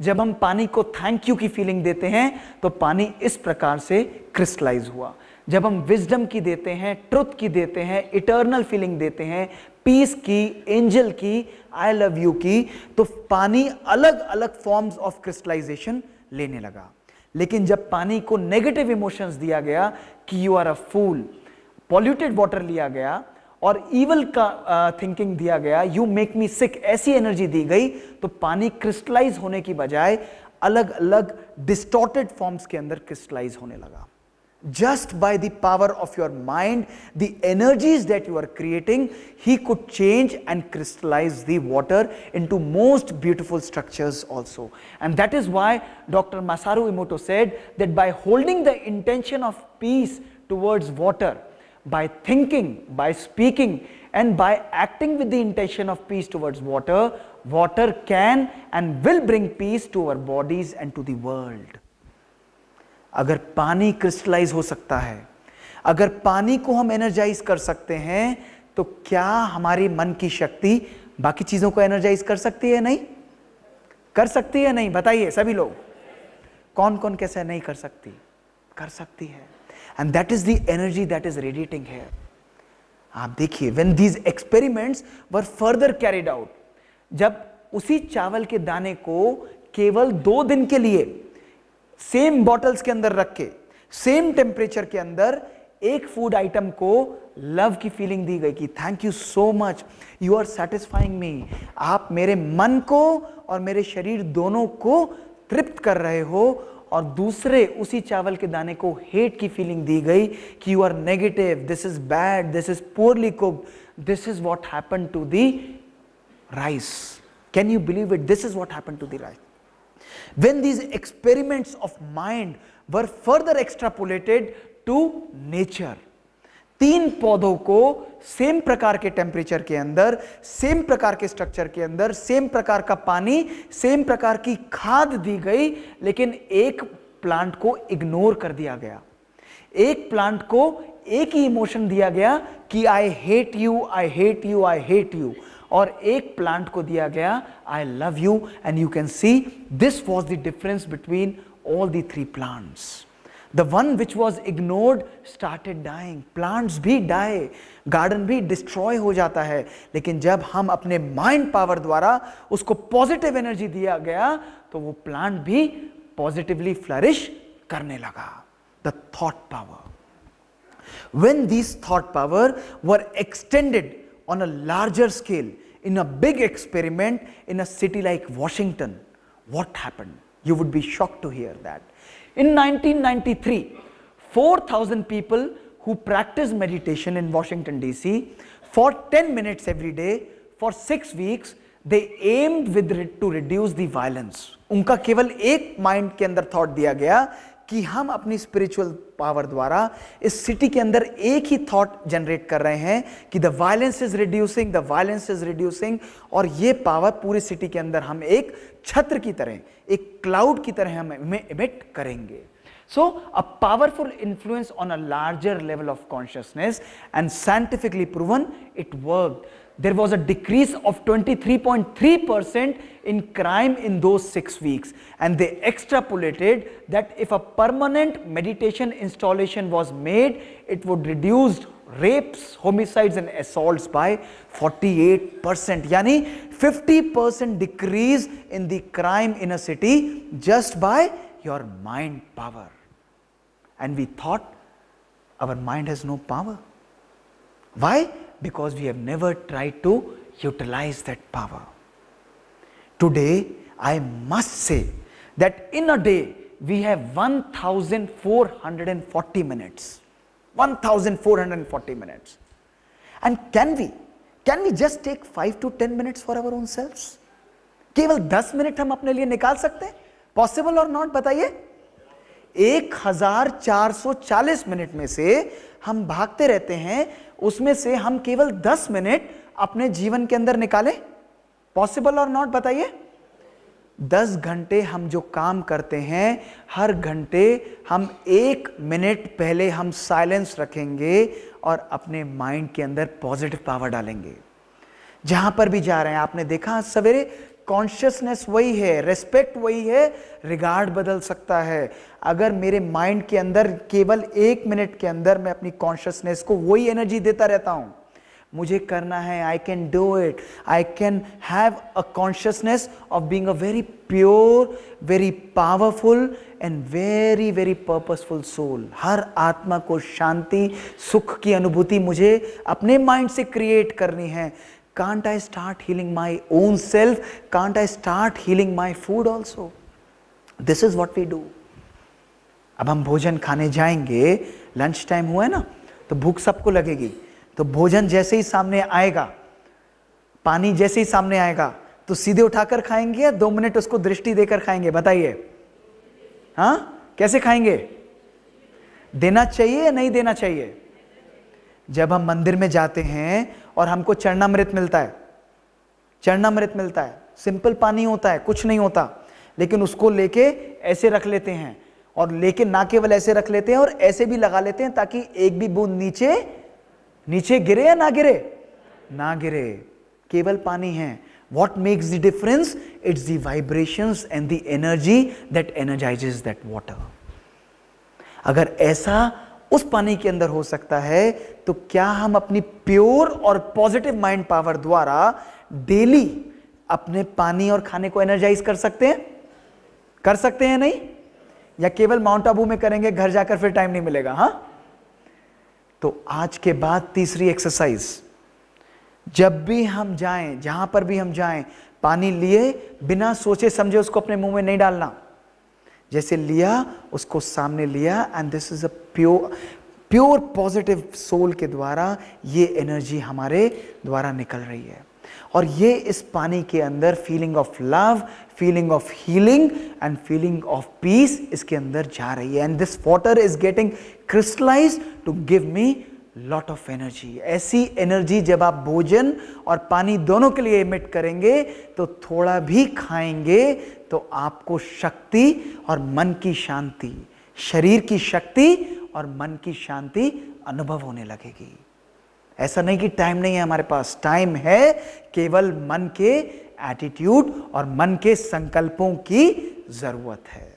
जब हम पानी को थैंक यू की फीलिंग देते हैं तो पानी इस प्रकार से क्रिस्टलाइज हुआ। जब हम विजडम की देते हैं ट्रुथ की देते हैं इटर्नल फीलिंग देते हैं पीस की एंजल की आई लव यू की तो पानी अलग अलग फॉर्म्स ऑफ़ क्रिस्टलाइजेशन लेने लगा। लेकिन जब पानी को नेगेटिव इमोशंस दिया गया कि you are a fool polluted water लिया गया और ईवल का थिंकिंग दिया गया यू मेक मी सिक ऐसी एनर्जी दी गई तो पानी क्रिस्टलाइज होने की बजाय अलग अलग डिस्टॉर्टेड फॉर्म्स के अंदर क्रिस्टलाइज होने लगा। Just by the power of your mind the energies that you are creating he could change and crystallize the water into most beautiful structures also and that is why doctor Masaru Emoto said that by holding the intention of peace towards water by thinking, by speaking, and by acting with the intention of peace towards water, water can and will bring peace to our bodies and to the world. अगर पानी crystallize हो सकता है अगर पानी को हम energise कर सकते हैं तो क्या हमारी मन की शक्ति बाकी चीज़ों को एनर्जाइज कर सकती है नहीं कर सकती है नहीं बताइए सभी लोग कौन कौन कैसे नहीं कर सकती कर सकती है and that is the energy that is radiating here. आप देखिए, when these experiments were further carried out, जब उसी चावल के दाने को केवल दो दिन के लिए सेम बॉटल्स के अंदर रख के सेम टेम्परेचर के अंदर एक फ़ूड आइटम को लव की फीलिंग दी गई कि thank you so much you are satisfying me आप मेरे मन को और मेरे शरीर दोनों को तृप्त कर रहे हो और दूसरे उसी चावल के दाने को हेट की फीलिंग दी गई कि you are negative this is bad this is poorly cooked this is what happen to the rice can you believe it this is what happen to the rice when these experiments of mind were further extrapolated to nature. तीन पौधों को same प्रकार के temperature के अंदर same प्रकार के structure के अंदर सेम प्रकार का पानी सेम प्रकार की खाद दी गई, लेकिन एक प्लांट को इग्नोर कर दिया गया। एक प्लांट को एक ही इमोशन दिया गया कि I hate you I hate you I hate you और एक प्लांट को दिया गया I love you and you can see this was the difference between all the three plants the one which was ignored started dying plants भी die garden भी destroy हो जाता है लेकिन जब हम अपने माइंड पावर द्वारा उसको पॉजिटिव एनर्जी दिया गया तो वो प्लांट भी पॉजिटिवली फ्लरिश करने लगा the thought power when these thought power were extended on a larger scale in a big experiment in a city like Washington, what happened? You would be shocked to hear that. In 1993, 4,000 people who practiced meditation in Washington DC for 10 minutes every day for 6 weeks, they aimed with to reduce the violence. उनका केवल एक mind के अंदर thought दिया गया कि हम अपनी स्पिरिचुअल पावर द्वारा इस सिटी के अंदर एक ही थॉट जनरेट कर रहे हैं कि the violence is reducing the violence is reducing और ये पावर पूरी सिटी के अंदर हम एक छत्र की तरह एक क्लाउड की तरह हम इमिट करेंगे So, a powerful influence on a larger level of consciousness and scientifically proven it worked. There was a decrease of 23.3% in crime in those six weeks. And they extrapolated that if a permanent meditation installation was made, it would reduce rapes, homicides and assaults by 48%. Yani 50% decrease in the crime in a city just by your mind power. And we thought our mind has no power. Why? Because we have never tried to utilize that power. Today, I must say that in a day, we have 1440 minutes. 1440 minutes. And can we, can we just take 5 to 10 minutes for our own selves? केवल 10 minute हम अपने लिए निकाल सकते हैं possible और not बताइए 1440 minute में से हम भागते रहते हैं उसमें से हम केवल 10 मिनट अपने जीवन के अंदर निकालें? पॉसिबल और नॉट बताइए। 10 घंटे हम जो काम करते हैं, हर घंटे हम एक मिनट पहले हम साइलेंस रखेंगे और अपने माइंड के अंदर पॉजिटिव पावर डालेंगे। जहाँ पर भी जा रहे हैं, आपने देखा, सवेरे कॉन्शियसनेस वही है रेस्पेक्ट वही है रिगार्ड बदल सकता है। अगर मेरे माइंड के अंदर, केवल एक मिनट के अंदर मैं अपनी कॉन्शियसनेस को वही एनर्जी देता रहता हूँ, मुझे करना है I can do it I can have a consciousness of being a very pure very powerful and very very purposeful soul हर आत्मा को शांति, सुख की अनुभूति मुझे अपने माइंड से क्रिएट करनी है। Can't I start healing my own self? Can't I start healing my food also? This is what we do. अब हम भोजन खाने जाएँगे लंच टाइम हुआ है ना तो भूख सबको लगेगी तो भोजन जैसे ही सामने आएगा, पानी जैसे ही सामने आएगा तो सीधे उठाकर खाएँगे या दो मिनट उसको दृष्टि देकर खाएँगे बताइए हाँ कैसे खाएँगे देना चाहिए या नहीं देना चाहिए जब हम मंदिर में जाते हैं और हमको चरणामृत मिलता है, चरणामृत मिलता है, सिंपल पानी होता है, कुछ नहीं होता, लेकिन उसको लेके ऐसे रख लेते हैं और लेके ना केवल ऐसे रख लेते हैं और ऐसे भी लगा लेते हैं ताकि एक भी बूंद नीचे नीचे गिरे या ना गिरे? ना गिरे। केवल पानी है। What makes the difference it's the vibration and the energy that energizes that water अगर ऐसा उस पानी के अंदर हो सकता है तो क्या हम अपनी प्योर और पॉजिटिव माइंड पावर द्वारा डेली अपने पानी और खाने को एनर्जाइज कर सकते हैं? कर सकते हैं नहीं? या केवल माउंट आबू में करेंगे, घर जाकर फिर टाइम नहीं मिलेगा हाँ? तो आज के बाद तीसरी एक्सरसाइज जब भी हम जाएँ, जहाँ पर भी हम जाएँ, पानी लिए, बिना सोचे समझे उसको अपने मुँह में नहीं डालना। जैसे लिया, उसको सामने लिया and this is a pure pure positive soul के द्वारा ये एनर्जी हमारे द्वारा निकल रही है। और ये इस पानी के अंदर feeling of love feeling of healing and feeling of peace इसके अंदर जा रही है। And this water is getting crystallize to give me lot of energy ऐसी एनर्जी जब आप भोजन और पानी दोनों के लिए इमिट करेंगे तो थोड़ा भी खाएँगे तो आपको शक्ति और मन की शांति, शरीर की शक्ति और मन की शांति अनुभव होने लगेगी। ऐसा नहीं कि टाइम नहीं है हमारे पास। टाइम है केवल मन के एटीट्यूड और मन के संकल्पों की ज़रूरत है।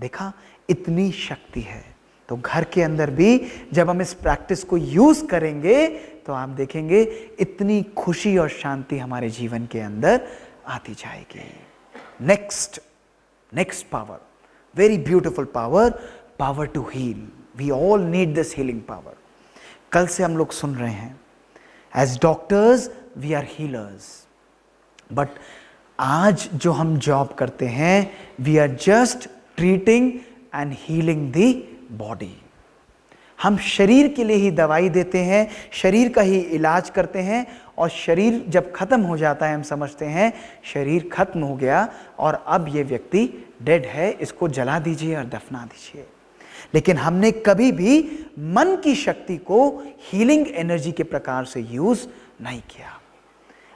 देखा, इतनी शक्ति है। तो घर के अंदर भी जब हम इस प्रैक्टिस को यूज़ करेंगे तो आप देखेंगे इतनी खुशी और शांति हमारे जीवन के अंदर आती जाएगी। Next next power very beautiful power power to heal we all need this healing power कल से हम लोग सुन रहे हैं as doctors we are healers but आज जो हम जॉब करते हैं we are just treating and healing the body हम शरीर के लिए ही दवाई देते हैं, शरीर का ही इलाज करते हैं, और शरीर जब खत्म हो जाता है, हम समझते हैं, शरीर खत्म हो गया, और अब ये व्यक्ति डेड है, इसको जला दीजिए और दफना दीजिए। लेकिन हमने कभी भी मन की शक्ति को हीलिंग एनर्जी के प्रकार से यूज़ नहीं किया।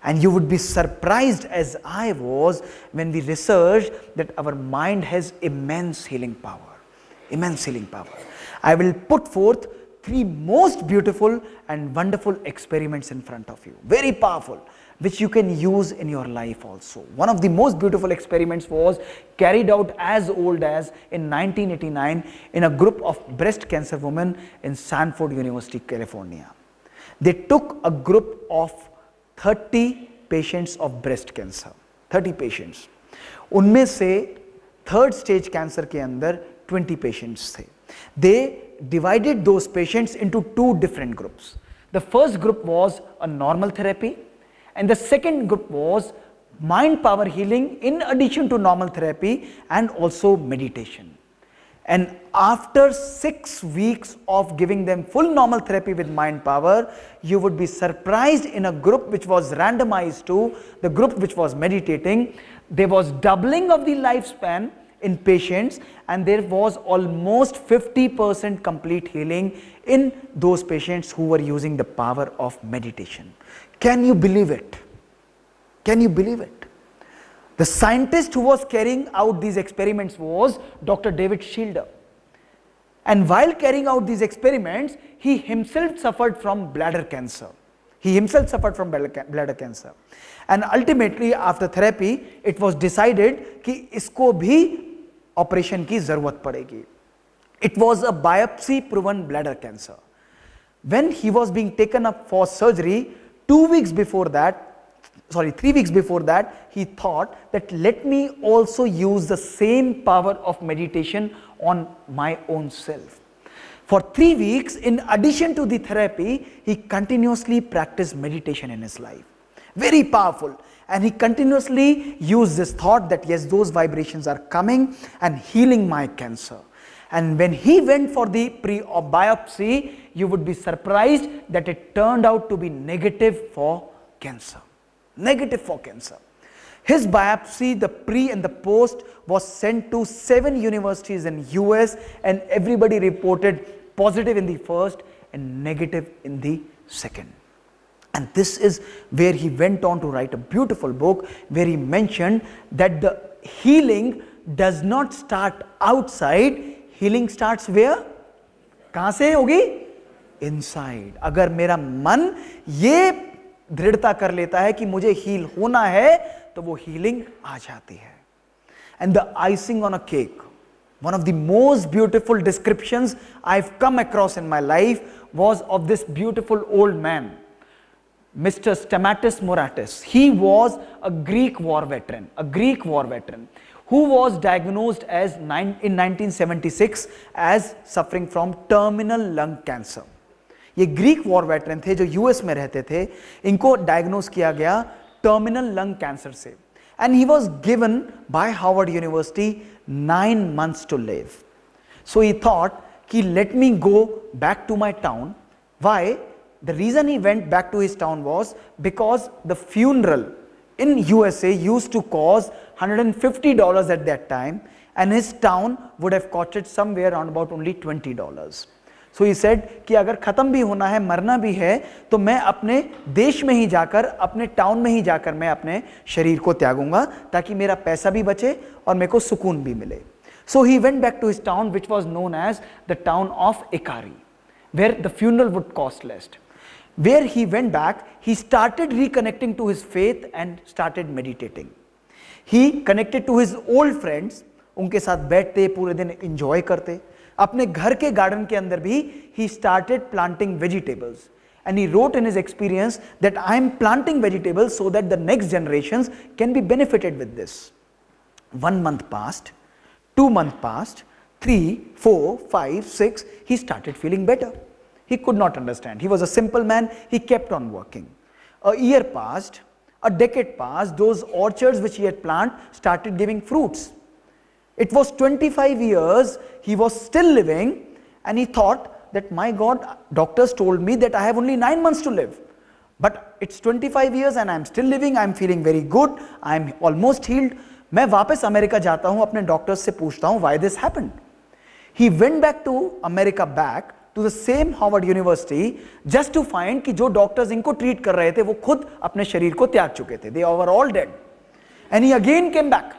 And you would be surprised as I was when we research that our mind has immense healing power immense healing power I will put forth three most beautiful and wonderful experiments in front of you very powerful which you can use in your life also. One of the most beautiful experiments was carried out as old as in 1989 in a group of breast cancer women in Sanford University, California. They took a group of 30 patients of breast cancer, 30 patients. उनमें से third stage cancer के अंदर 20 patients थे they divided those patients into two different groups the first group was a normal therapy and the second group was mind power healing in addition to normal therapy and also meditation. And after six weeks of giving them full normal therapy with mind power, you would be surprised in a group which was randomized to the group which was meditating. There was doubling of the lifespan in patients and there was almost 50% complete healing in those patients who were using the power of meditation. Can you believe it? Can you believe it? The scientist who was carrying out these experiments was Dr. David Shielder. And while carrying out these experiments, he himself suffered from bladder cancer. He himself suffered from bladder cancer. And ultimately, after therapy, it was decided कि इसको भी operation की जरूरत पड़ेगी. It was a biopsy proven bladder cancer. When he was being taken up for surgery, Two weeks before that, sorry, three weeks before that, he thought that let me also use the same power of meditation on my own self. For three weeks, in addition to the therapy, he continuously practiced meditation in his life. Very powerful. And he continuously used this thought that yes, those vibrations are coming and healing my cancer. And when he went for the pre biopsy, you would be surprised that it turned out to be negative for cancer. Negative for cancer. His biopsy, the pre and the post, was sent to seven universities in US, and everybody reported positive in the first and negative in the second. And this is where he went on to write a beautiful book where he mentioned that the healing does not start outside healing start where कहां से होगी inside अगर मेरा मन ये दृढ़ता कर लेता है कि मुझे हील होना है तो वो हीलिंग आ जाती है and the icing on a cake one of the most beautiful descriptions I've come across in my life was of this beautiful old man. Mr. Stamatis Moratis. He was a Greek war veteran, a Greek war veteran who was diagnosed as in 1976 as suffering from terminal lung cancer. ये Greek war veteran थे जो US में रहते थे, इनको diagnose किया गया terminal lung cancer से। And he was given by Harvard University nine months to live so he thought कि let me go back to my town why the reason he went back to his town was because the funeral in U S A use to cost hundred and fifty dollar at that time and his town would have costed somewhere around about only twenty dollars so he said कि अगर ख़त्म भी होना है मरना भी है तो मैं अपने देश में ही जाकर अपने टाउन में ही जाकर मैं अपने शरीर को त्यागूँगा ताकि मेरा पैसा भी बचे और मेरे को सुकून भी मिले। So he went back to his town which was known as the town of Ikaria where the funeral would cost least where he went back, he started reconnecting to his faith and started meditating. He connected to his old friends, उनके साथ बैठते पूरे दिन enjoy करते। अपने घर के garden के अंदर भी he started planting vegetables and he wrote in his experience that I am planting vegetables so that the next generations can be benefited with this. One month passed, two months passed, three, four, five, six, he started feeling better. He could not understand. He was a simple man. He kept on working. A year passed, a decade passed. Those orchards which he had planted started giving fruits. It was 25 years. He was still living and he thought that my God, doctors told me that I have only nine months to live. But it's 25 years and I'm still living. I'm feeling very good. I'm almost healed. मैं वापस America जाता हूं अपने doctors से पूछता हूं why this happened he went back to America back to the same Harvard University just to find कि जो डॉक्टर्स इनको ट्रीट कर रहे थे वो खुद अपने शरीर को त्याग चुके थे they our all dead and he again came back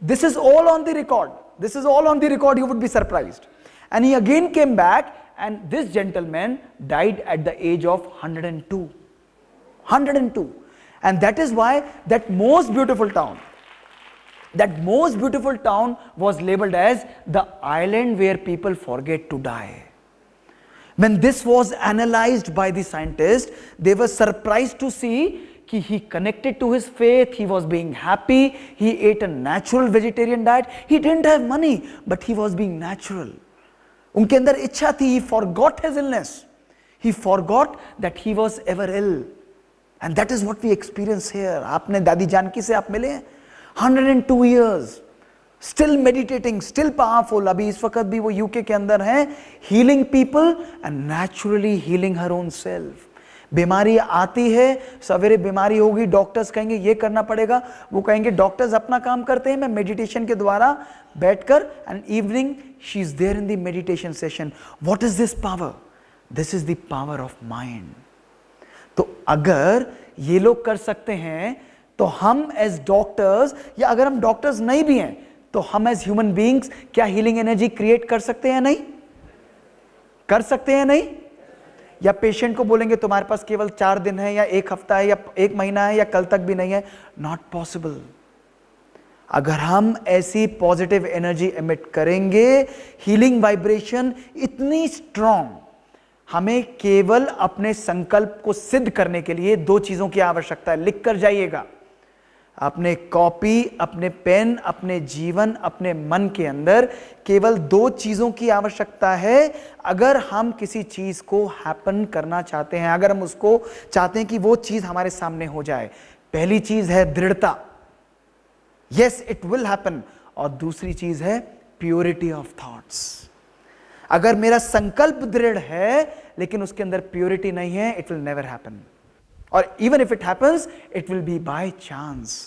This is all on the record. This is all on the record, you would be surprised. And he again came back and this gentleman died at the age of 102. 102. And that is why that most beautiful town, that most beautiful town was labeled as the island where people forget to die. When this was analyzed by the scientists, they were surprised to see कि he connected to his faith he was being happy he ate a natural vegetarian diet he didn't have money but he was being natural उनके अंदर इच्छा थी he forgot his illness he forgot that he was ever ill and that is what we experience here आपने दादी जानकी से आप मिले hundred and two years still meditating still powerful अभी इस वक्त भी वो यूके के अंदर है healing people and naturally healing her own self बीमारी आती है, सवेरे बीमारी होगी डॉक्टर्स कहेंगे, ये करना पड़ेगा। वो कहेंगे डॉक्टर्स अपना काम करते हैं, मैं मेडिटेशन के द्वारा बैठकर and evening she is there in the meditation session what is this power this is the power of mind तो अगर ये लोग कर सकते हैं तो हम एज डॉक्टर्स या अगर हम डॉक्टर्स नहीं भी हैं तो हम एज ह्यूमन बींग्स क्या हीलिंग एनर्जी क्रिएट कर सकते हैं नहीं? कर सकते हैं नहीं? या पेशेंट को बोलेंगे, तुम्हारे पास केवल चार दिन है, या एक हफ़्ता है, या एक महीना है, या कल तक भी नहीं है। नॉट पॉसिबल अगर हम ऐसी पॉजिटिव एनर्जी एमिट करेंगे हीलिंग वाइब्रेशन इतनी स्ट्रांग हमें केवल अपने संकल्प को सिद्ध करने के लिए दो चीज़ों की आवश्यकता है। लिख कर जाइएगा। अपने कॉपी, अपने पेन, अपने जीवन, अपने मन के अंदर केवल दो चीज़ों की आवश्यकता है। अगर हम किसी चीज़ को हैपन करना चाहते हैं, अगर हम उसको चाहते हैं कि वो चीज़ हमारे सामने हो जाए। पहली चीज़ है दृढ़ता। यस इट विल हैपन और दूसरी चीज़ है प्योरिटी ऑफ़ थॉट्स अगर मेरा संकल्प दृढ़ है, लेकिन उसके अंदर प्योरिटी नहीं है इट विल नेवर हैपन और even if it happens it will be by chance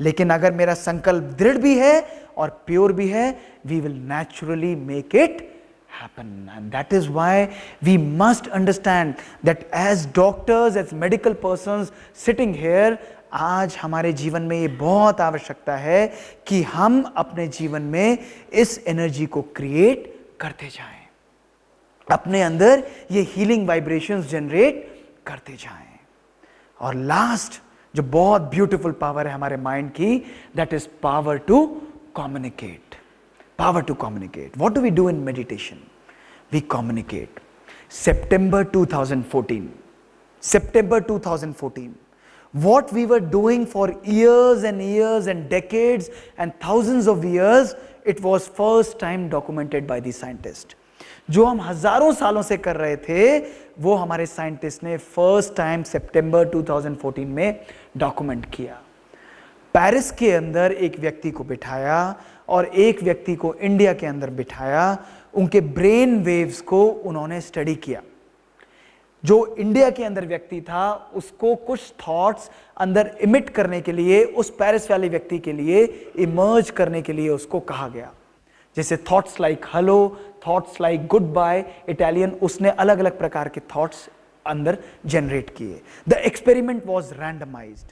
लेकिन अगर मेरा संकल्प दृढ़ भी है और प्योर भी है we will naturally make it happen. And that is why we must understand that as doctors, as medical persons sitting here आज हमारे जीवन में ये बहुत आवश्यकता है कि हम अपने जीवन में इस एनर्जी को क्रिएट करते जाएँ अपने अंदर ये हीलिंग वाइब्रेशंस जनरेट करते जाएँ और लास्ट जो बहुत ब्यूटीफुल पावर है हमारे माइंड की that is power to communicate power to communicate what do we do in meditation we communicate September 2014 September 2014. What we were doing for years and years and decades and thousands of years, it was first time documented by the scientist. जो हम हज़ारों सालों से कर रहे थे वो हमारे साइंटिस्ट ने फ़र्स्ट टाइम सितंबर 2014 में डॉक्यूमेंट किया। पेरिस के अंदर एक व्यक्ति को बिठाया और एक व्यक्ति को इंडिया के अंदर बिठाया। उनके ब्रेन वेव्स को उन्होंने स्टडी किया। जो इंडिया के अंदर व्यक्ति था, उसको कुछ थॉट्स अंदर इमिट करने के लिए, उस पेरिस वाले व्यक्ति के लिए इमर्ज करने के लिए उसको कहा गया। जैसे thoughts like hello thoughts like good bye Italian उसने अलग अलग प्रकार के थॉट्स अंदर जनरेट किए। The experiment was randomise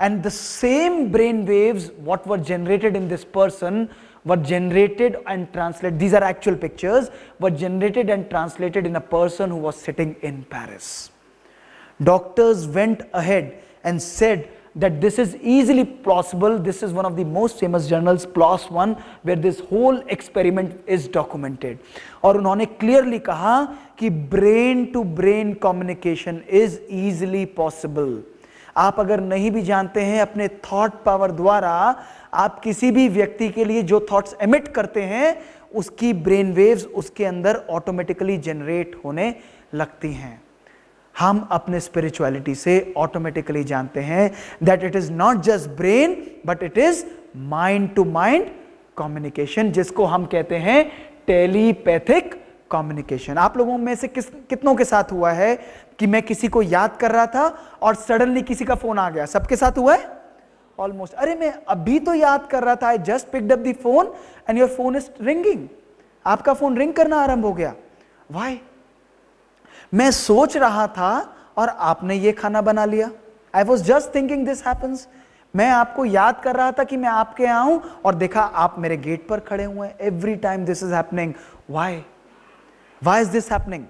and the same brain wave what were generated in this person were generated and translate these are actual pictures were generated and translated in a person who was sitting in Paris doctors went ahead and said that this is easily possible. This is one of the most famous journals, PLOS One, where this whole experiment is documented. और उन्होंने clearly कहा कि brain to brain communication is easily possible. आप अगर नहीं भी जानते हैं अपने थॉट पावर द्वारा आप किसी भी व्यक्ति के लिए जो थॉट्स एमिट करते हैं उसकी ब्रेन वेव्स उसके अंदर ऑटोमेटिकली जनरेट होने लगती हैं हम अपने स्पिरिचुअलिटी से ऑटोमेटिकली जानते हैं that it is not just brain but it is mind to mind communication जिसको हम कहते हैं टेलीपैथिक कम्युनिकेशन आप लोगों में से किस, कितनों के साथ हुआ है कि मैं किसी को याद कर रहा था और सडनली किसी का फ़ोन आ गया? सबके साथ हुआ है? ऑलमोस्ट अरे मैं अभी तो याद कर रहा था I just picked up the phone and your phone is ringing आपका फ़ोन रिंग करना आरंभ हो गया. वाई मैं सोच रहा था और आपने ये खाना बना लिया। I was just thinking this happens मैं आपको याद कर रहा था कि मैं आपके आऊँ और देखा आप मेरे गेट पर खड़े हुए हैं। Every time this is happening why why is this happening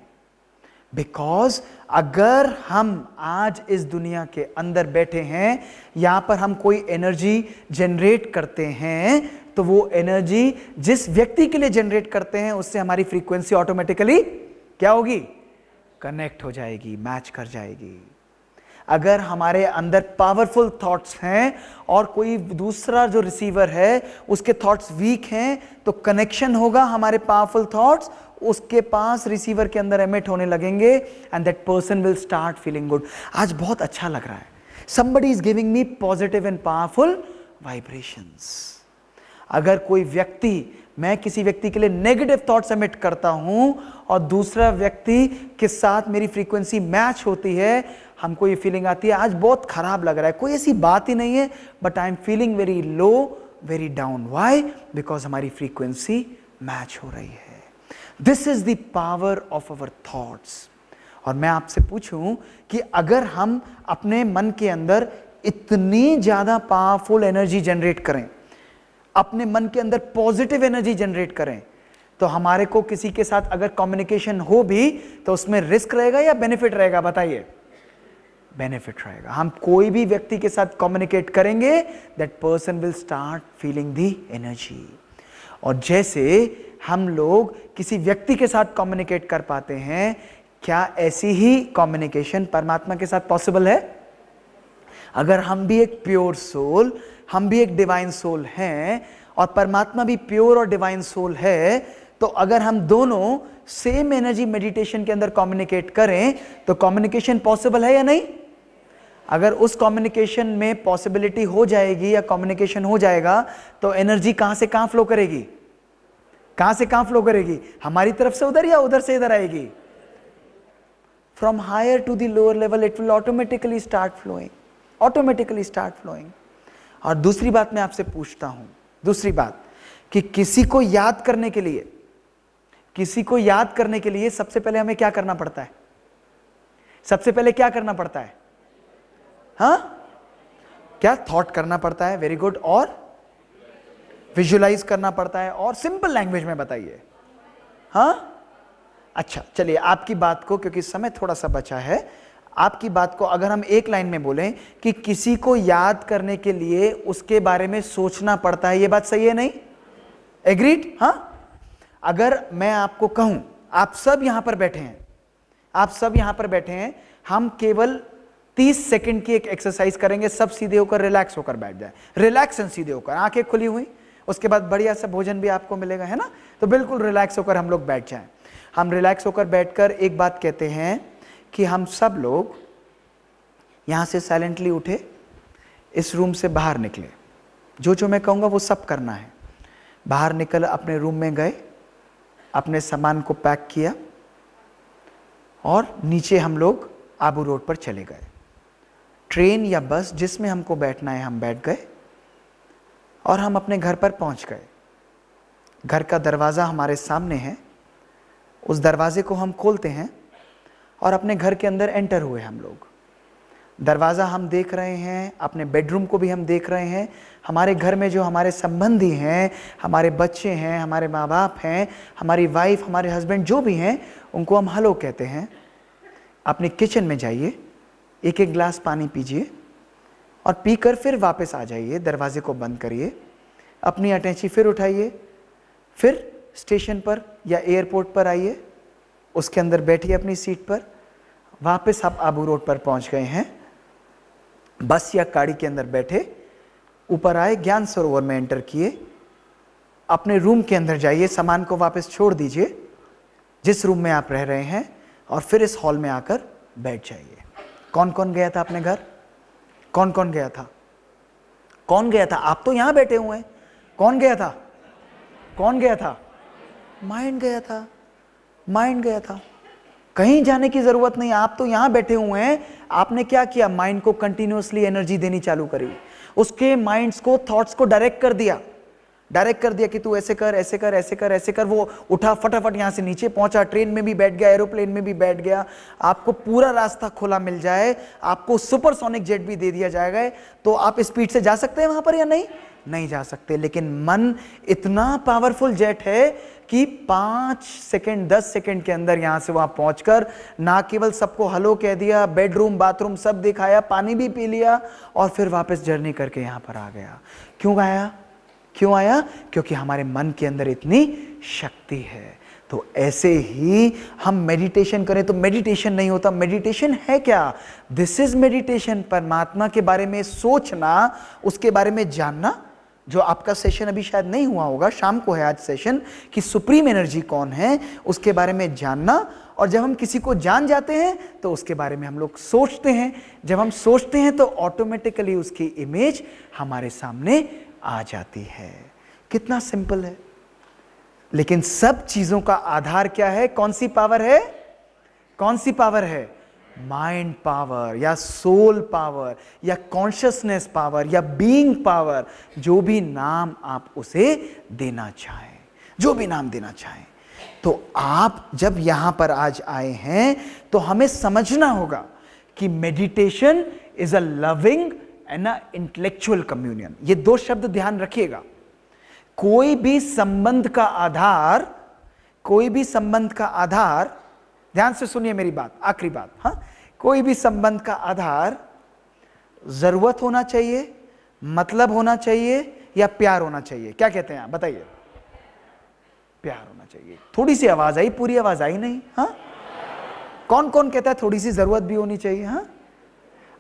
because अगर हम आज इस दुनिया के अंदर बैठे हैं, यहाँ पर हम कोई एनर्जी जनरेट करते हैं तो वो एनर्जी जिस व्यक्ति के लिए जनरेट करते हैं, उससे हमारी फ्रीक्वेंसी ऑटोमेटिकली क्या होगी? कनेक्ट हो जाएगी मैच कर जाएगी। अगर हमारे अंदर पावरफुल थॉट्स हैं और कोई दूसरा जो रिसीवर है, उसके थॉट्स वीक हैं तो कनेक्शन होगा हमारे पावरफुल थॉट्स उसके पास रिसीवर के अंदर एमिट होने लगेंगे and that person will start feeling good आज बहुत अच्छा लग रहा है। Somebody is giving me positive and powerful vibrations अगर कोई व्यक्ति मैं किसी व्यक्ति के लिए नेगेटिव थॉट सबमिट करता हूँ और दूसरा व्यक्ति के साथ मेरी फ्रीक्वेंसी मैच होती है, हमको ये फीलिंग आती है, आज बहुत खराब लग रहा है, कोई ऐसी बात ही नहीं है but I am feeling very low very down why because हमारी फ्रीक्वेंसी मैच हो रही है. This is the power of our thoughts और मैं आपसे पूछूँ कि अगर हम अपने मन के अंदर इतनी ज़्यादा पावरफुल एनर्जी जनरेट करें अपने मन के अंदर पॉजिटिव एनर्जी जनरेट करें। तो हमारे को किसी के साथ अगर कम्युनिकेशन हो भी तो उसमें रिस्क रहेगा या बेनिफिट रहेगा, बताइए? बेनिफिट रहेगा। हम कोई भी व्यक्ति के साथ कम्युनिकेट करेंगे that person will start feeling the energy और जैसे हम लोग किसी व्यक्ति के साथ कम्युनिकेट कर पाते हैं, क्या ऐसी ही कम्युनिकेशन परमात्मा के साथ पॉसिबल है? अगर हम भी एक प्योर सोल हम भी एक डिवाइन सोल हैं और परमात्मा भी प्योर और डिवाइन सोल है तो अगर हम दोनों सेम एनर्जी मेडिटेशन के अंदर कम्युनिकेट करें तो कम्युनिकेशन पॉसिबल है या नहीं? अगर उस कम्युनिकेशन में पॉसिबिलिटी हो जाएगी या कम्युनिकेशन हो जाएगा तो एनर्जी कहाँ से कहाँ फ्लो करेगी? कहाँ से कहाँ फ्लो करेगी? हमारी तरफ़ से उधर या उधर से इधर आएगी? From higher to the lower level it will automatically start flowing automatically start flowing और दूसरी बात मैं आपसे पूछता हूँ, दूसरी बात कि किसी को याद करने के लिए, किसी को याद करने के लिए सबसे पहले हमें क्या करना पड़ता है? सबसे पहले क्या करना पड़ता है? हा? क्या थॉट करना पड़ता है? वेरी गुड और विजुलाइज करना पड़ता है? और सिंपल लैंग्वेज में बताइए। हाँ? अच्छा चलिए आपकी बात को, क्योंकि समय थोड़ा सा बचा है आपकी बात को अगर हम एक लाइन में बोलें कि किसी को याद करने के लिए उसके बारे में सोचना पड़ता है, ये बात सही है नहीं? एग्रीड हाँ? अगर मैं आपको कहूँ, आप सब यहाँ पर बैठे हैं, आप सब यहाँ पर बैठे हैं, हम केवल 30 सेकंड की एक एक्सरसाइज करेंगे, सब सीधे होकर रिलैक्स होकर बैठ जाए। रिलैक्स सीधे होकर। आँखें खुली हुई, उसके बाद बढ़िया सा भोजन भी आपको मिलेगा, है ना? तो बिल्कुल रिलैक्स होकर हम लोग बैठ जाए। हम रिलैक्स होकर बैठकर एक बात कहते हैं कि हम सब लोग यहाँ से साइलेंटली उठे, इस रूम से बाहर निकले। जो जो मैं कहूँगा वो सब करना है। बाहर निकल अपने रूम में गए, अपने सामान को पैक किया और नीचे हम लोग आबू रोड पर चले गए। ट्रेन या बस जिसमें हमको बैठना है, हम बैठ गए और हम अपने घर पर पहुँच गए। घर का दरवाज़ा हमारे सामने है। उस दरवाजे को हम खोलते हैं। और अपने घर के अंदर एंटर हुए हम लोग। दरवाज़ा हम देख रहे हैं, अपने बेडरूम को भी हम देख रहे हैं। हमारे घर में जो हमारे संबंधी हैं, हमारे बच्चे हैं, हमारे माँ बाप हैं, हमारी वाइफ हमारे हस्बैंड जो भी हैं, उनको हम हलो कहते हैं। अपने किचन में जाइए एक एक गिलास पानी पीजिए और पीकर फिर वापस आ जाइए, दरवाजे को बंद करिए। अपनी अटैची फिर उठाइए, फिर स्टेशन पर या एयरपोर्ट पर आइए, उसके अंदर बैठिए अपनी सीट पर। वापस आप आबू रोड पर पहुँच गए हैं। बस या गाड़ी के अंदर बैठे, ऊपर आए, ज्ञान सरोवर में एंटर किए। अपने रूम के अंदर जाइए, सामान को वापस छोड़ दीजिए, जिस रूम में आप रह रहे हैं, और फिर इस हॉल में आकर बैठ जाइए। कौन कौन गया था अपने घर? कौन कौन गया था? कौन गया था? आप तो यहाँ बैठे हुए हैं। कौन गया था? कौन गया था? माइंड गया था। माइंड गया था। कहीं जाने की ज़रूरत नहीं, आप तो यहाँ बैठे हुए हैं। आपने क्या किया? माइंड को कंटिन्यूसली एनर्जी देनी चालू करी। उसके माइंड्स को थॉट्स को डायरेक्ट कर दिया। डायरेक्ट कर दिया कि तू ऐसे कर ऐसे कर ऐसे कर ऐसे कर। वो उठा फटाफट यहाँ से नीचे पहुँचा ट्रेन में भी बैठ गया एरोप्लेन में भी बैठ गया। आपको पूरा रास्ता खुला मिल जाए। आपको सुपरसोनिक जेट भी दे दिया जाएगा। तो आप स्पीड से जा सकते हैं वहाँ पर या नहीं? नहीं जा सकते। लेकिन मन इतना पावरफुल जेट है कि पाँच सेकंड, दस सेकंड के अंदर यहाँ से वहाँ पहुंचकर ना केवल सबको हलो कह दिया बेडरूम बाथरूम सब दिखाया, पानी भी पी लिया और फिर वापस जर्नी करके यहाँ पर आ गया। क्यों आया? क्यों आया? क्योंकि हमारे मन के अंदर इतनी शक्ति है। तो ऐसे ही हम मेडिटेशन करें तो मेडिटेशन नहीं होता। मेडिटेशन है क्या? दिस इज़ मेडिटेशन परमात्मा के बारे में सोचना, उसके बारे में जानना जो आपका सेशन अभी शायद नहीं हुआ होगा, शाम को है आज सेशन कि सुप्रीम एनर्जी कौन है, उसके बारे में जानना। और जब हम किसी को जान जाते हैं तो उसके बारे में हम लोग सोचते हैं। जब हम सोचते हैं तो ऑटोमेटिकली उसकी इमेज हमारे सामने आ जाती है। कितना सिंपल है। लेकिन सब चीज़ों का आधार क्या है? कौन सी पावर है? कौन सी पावर है? माइंड पावर या सोल पावर या कॉन्शियसनेस पावर या बीइंग पावर जो भी नाम आप उसे देना चाहें, जो भी नाम देना चाहें। तो आप जब यहाँ पर आज आए हैं तो हमें समझना होगा कि meditation is a loving and a intellectual communion ये दो शब्द ध्यान रखिएगा। कोई भी संबंध का आधार, कोई भी संबंध का आधार ध्यान से सुनिए मेरी बात, आखिरी बात हाँ? कोई भी संबंध का आधार ज़रूरत होना चाहिए मतलब होना चाहिए या प्यार होना चाहिए? क्या कहते हैं आप? बताइए। प्यार होना चाहिए। थोड़ी सी आवाज़ आई, पूरी आवाज़ आई नहीं हाँ? कौन कौन कहता है थोड़ी सी ज़रूरत भी होनी चाहिए हाँ?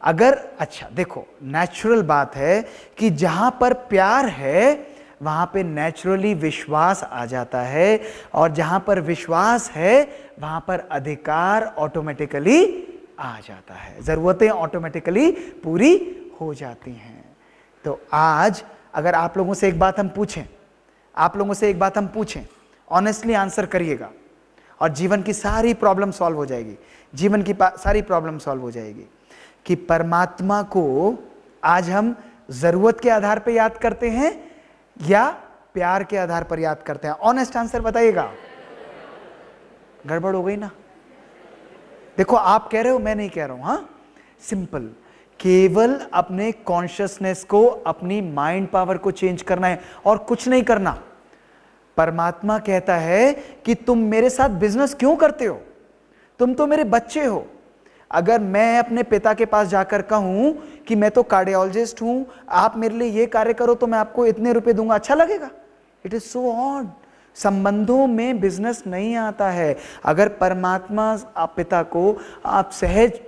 अगर अच्छा देखो नेचुरल बात है कि जहाँ पर प्यार है वहाँ पे नेचुरली विश्वास आ जाता है और जहाँ पर विश्वास है, वहाँ पर अधिकार ऑटोमेटिकली आ जाता है। जरूरतें ऑटोमेटिकली पूरी हो जाती हैं। तो आज अगर आप लोगों से एक बात हम पूछें, आप लोगों से एक बात हम पूछें ऑनेस्टली आंसर करिएगा और जीवन की सारी प्रॉब्लम सॉल्व हो जाएगी। जीवन की सारी प्रॉब्लम सॉल्व हो जाएगी कि परमात्मा को आज हम ज़रूरत के आधार पर याद करते हैं या प्यार के आधार पर याद करते हैं। ऑनेस्ट आंसर बताइएगा। गड़बड़ हो गई ना? देखो, आप कह रहे हो, मैं नहीं कह रहा हूँ, हाँ? सिंपल केवल अपने कॉन्शियसनेस को, अपनी माइंड पावर को चेंज करना है और कुछ नहीं करना। परमात्मा कहता है कि तुम मेरे साथ बिज़नेस क्यों करते हो? तुम तो मेरे बच्चे हो। अगर मैं अपने पिता के पास जाकर कहूँ कि मैं तो कार्डियोलॉजिस्ट हूँ, आप मेरे लिए ये कार्य करो तो मैं आपको इतने रुपए दूँगा। अच्छा लगेगा? इट इज़ सो ऑड संबंधों में बिज़नेस नहीं आता है। अगर परमात्मा आप पिता को आप सहज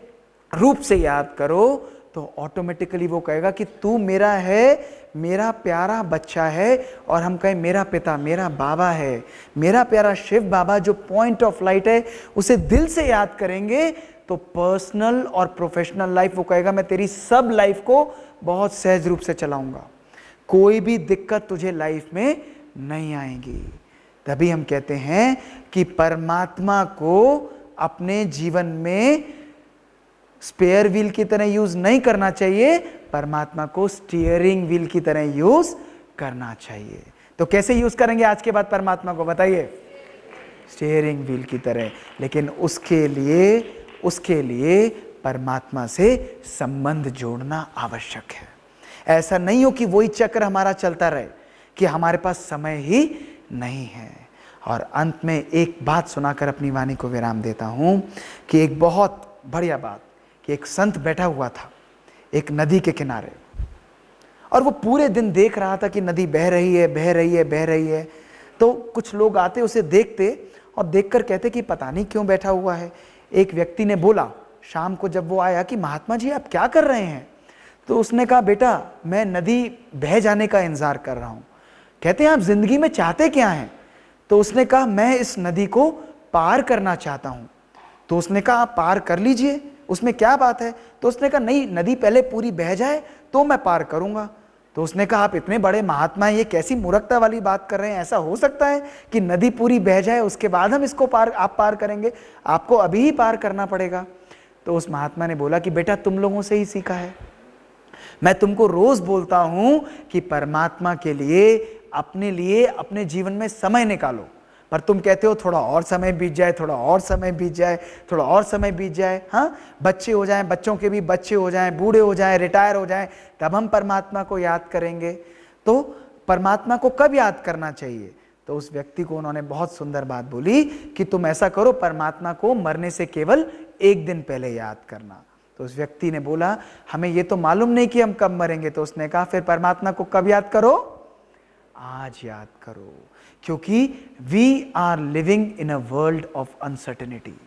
रूप से याद करो तो ऑटोमेटिकली वो कहेगा कि तू मेरा है, मेरा प्यारा बच्चा है, और हम कहें, मेरा पिता, मेरा बाबा है। मेरा प्यारा शिव बाबा जो पॉइंट ऑफ़ लाइट है, उसे दिल से याद करेंगे तो पर्सनल और प्रोफेशनल लाइफ वो कहेगा, मैं तेरी सब लाइफ को बहुत सहज रूप से चलाऊँगा। कोई भी दिक्कत तुझे लाइफ में नहीं आएगी। तभी हम कहते हैं कि परमात्मा को अपने जीवन में स्पेयर व्हील की तरह यूज़ नहीं करना चाहिए, परमात्मा को स्टीयरिंग व्हील की तरह यूज़ करना चाहिए। तो कैसे यूज़ करेंगे आज के बाद परमात्मा को, बताइए? स्टीयरिंग व्हील की तरह। लेकिन उसके लिए उसके लिए परमात्मा से संबंध जोड़ना आवश्यक है। ऐसा नहीं हो कि वही चक्र हमारा चलता रहे, कि हमारे पास समय ही नहीं है। और अंत में एक बात सुनाकर अपनी वाणी को विराम देता हूँ कि एक बहुत बढ़िया बात, कि एक संत बैठा हुआ था, एक नदी के किनारे। और वो पूरे दिन देख रहा था कि नदी बह रही है, बह रही है, बह रही है। तो कुछ लोग आते उसे देखते और देखकर कहते कि पता नहीं क्यों बैठा हुआ है एक व्यक्ति ने बोला, शाम को जब वो आया कि महात्मा जी, आप क्या कर रहे हैं? तो उसने कहा, बेटा, मैं नदी बह जाने का इंतज़ार कर रहा हूँ। कहते हैं, आप ज़िंदगी में चाहते क्या हैं? तो उसने कहा, मैं इस नदी को पार करना चाहता हूँ। तो उसने कहा, आप पार कर लीजिए, उसमें क्या बात है? तो उसने कहा, नहीं, नदी पहले पूरी बह जाए तो मैं पार करूँगा। तो उसने कहा, आप इतने बड़े महात्मा हैं, ये कैसी मूर्खता वाली बात कर रहे हैं? ऐसा हो सकता है कि नदी पूरी बह जाए, उसके बाद हम इसको पार, आप पार करेंगे? आपको अभी ही पार करना पड़ेगा। तो उस महात्मा ने बोला कि, बेटा, तुम लोगों से ही सीखा है। मैं तुमको रोज बोलता हूँ कि परमात्मा के लिए, अपने लिए, अपने जीवन में समय निकालो। पर तुम कहते हो, थोड़ा और समय बीत जाए, थोड़ा और समय बीत जाए, थोड़ा और समय बीत जाए। हाँ बच्चे हो जाएँ, बच्चों के भी बच्चे हो जाएँ, बूढ़े हो जाएँ, रिटायर हो जाएँ, तब हम परमात्मा को याद करेंगे। तो परमात्मा को कब याद करना चाहिए? तो उस व्यक्ति को उन्होंने बहुत सुंदर बात बोली कि तुम ऐसा करो, परमात्मा को मरने से केवल एक दिन पहले याद करना। तो उस व्यक्ति ने बोला, हमें ये तो मालूम नहीं कि हम कब मरेंगे। तो उसने कहा, फिर परमात्मा को कब याद करो? आज याद करो। क्योंकि we are living in a world of uncertainty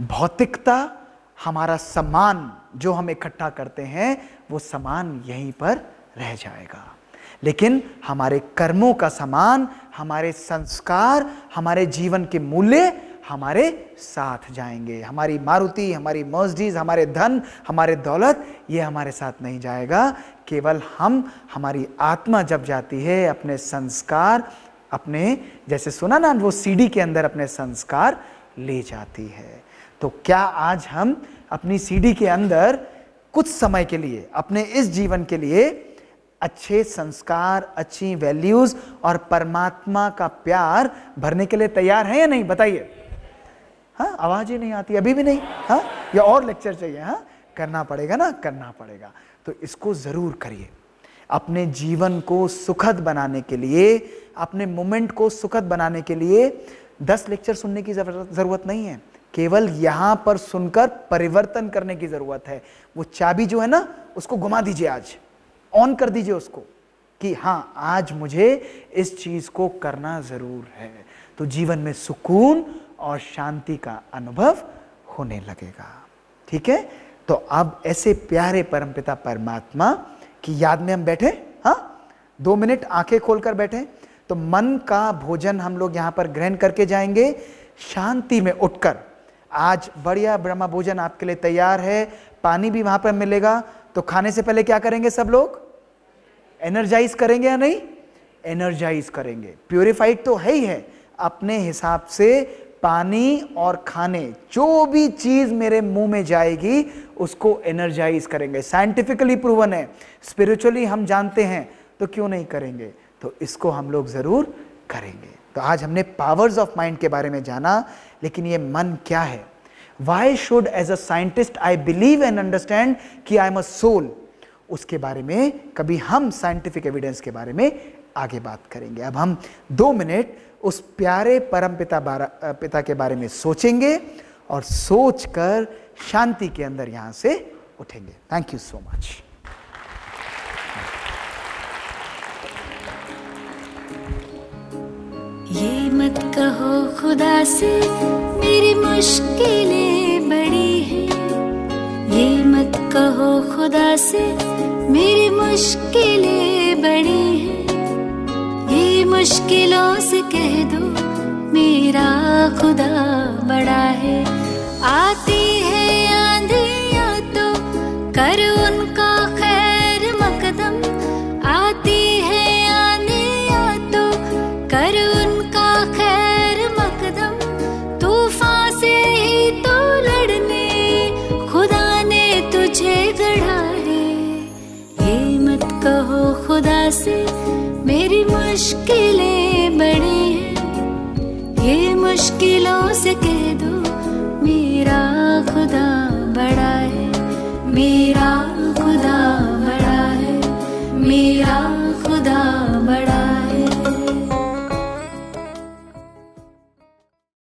भौतिकता हमारा सामान जो हम इकट्ठा करते हैं, वो सामान यहीं पर रह जाएगा। लेकिन हमारे कर्मों का सामान, हमारे संस्कार, हमारे जीवन के मूल्य हमारे साथ जाएँगे। हमारी मारुति, हमारी मर्सडीज, हमारे धन, हमारे दौलत, ये हमारे साथ नहीं जाएगा। केवल हम, हमारी आत्मा जब जाती है अपने संस्कार अपने, जैसे सुना ना, वो सीडी के अंदर अपने संस्कार ले जाती है। तो क्या आज हम अपनी सीडी के अंदर कुछ समय के लिए, अपने इस जीवन के लिए अच्छे संस्कार, अच्छी वैल्यूज़ और परमात्मा का प्यार भरने के लिए तैयार है या नहीं, बताइए। हाँ आवाज़ ही नहीं आती, अभी भी नहीं? हाँ या और लेक्चर चाहिए हाँ? करना पड़ेगा ना? करना पड़ेगा। तो इसको ज़रूर करिए। अपने जीवन को सुखद बनाने के लिए, अपने मोमेंट को सुखद बनाने के लिए दस लेक्चर सुनने की ज़रूरत नहीं है। केवल यहाँ पर सुनकर परिवर्तन करने की ज़रूरत है। वो चाबी जो है ना, उसको घुमा दीजिए आज। ऑन कर दीजिए उसको कि हाँ आज मुझे इस चीज़ को करना ज़रूर है। तो जीवन में सुकून और शांति का अनुभव होने लगेगा। ठीक है? तो अब ऐसे प्यारे परमपिता परमात्मा की याद में हम बैठे हाँ? दो मिनट आँखें खोलकर बैठे तो मन का भोजन हम लोग यहाँ पर ग्रहण करके जाएँगे। शांति में उठकर। आज बढ़िया ब्रह्मा भोजन आपके लिए तैयार है। पानी भी वहाँ पर मिलेगा। तो खाने से पहले क्या करेंगे सब लोग? एनर्जाइज करेंगे या नहीं? एनर्जाइज करेंगे। प्योरीफाइड तो है ही है। अपने हिसाब से पानी और खाने, जो भी चीज़ मेरे मुँह में जाएगी, उसको एनर्जाइज करेंगे। साइंटिफिकली प्रूवन है। स्पिरिचुअली हम जानते हैं तो क्यों नहीं करेंगे? तो इसको हम लोग ज़रूर करेंगे। तो आज हमने पावर्स ऑफ़ माइंड के बारे में जाना, लेकिन ये मन क्या है? Why should as a scientist I believe and understand कि आई एम अ सोल उसके बारे में कभी हम साइंटिफिक एविडेंस के बारे में आगे बात करेंगे। अब हम दो मिनट उस प्यारे परम पिता पिता के बारे में सोचेंगे और सोचकर शांति के अंदर यहाँ से उठेंगे। थैंक यू सो मच ये मत कहो खुदा से, मेरी मुश्किलें बड़ी हैं। ये मत कहो खुदा से, मेरी मुश्किलें बड़ी हैं। मुश्किलों से कह दो, मेरा खुदा बड़ा है। आती है आंधियाँ तो कर उनका खैर मकदम। आती है आंधियाँ तो कर उनका खैर मकदम। तूफ़ान से ही तो लड़ने, खुदा ने तुझे गढ़ा है। ये मत कहो खुदा से मुश्किलें बड़ी हैं। ये मुश्किलों से कह दो, मेरा खुदा बड़ा है। मेरा खुदा बड़ा है। मेरा खुदा बड़ा है।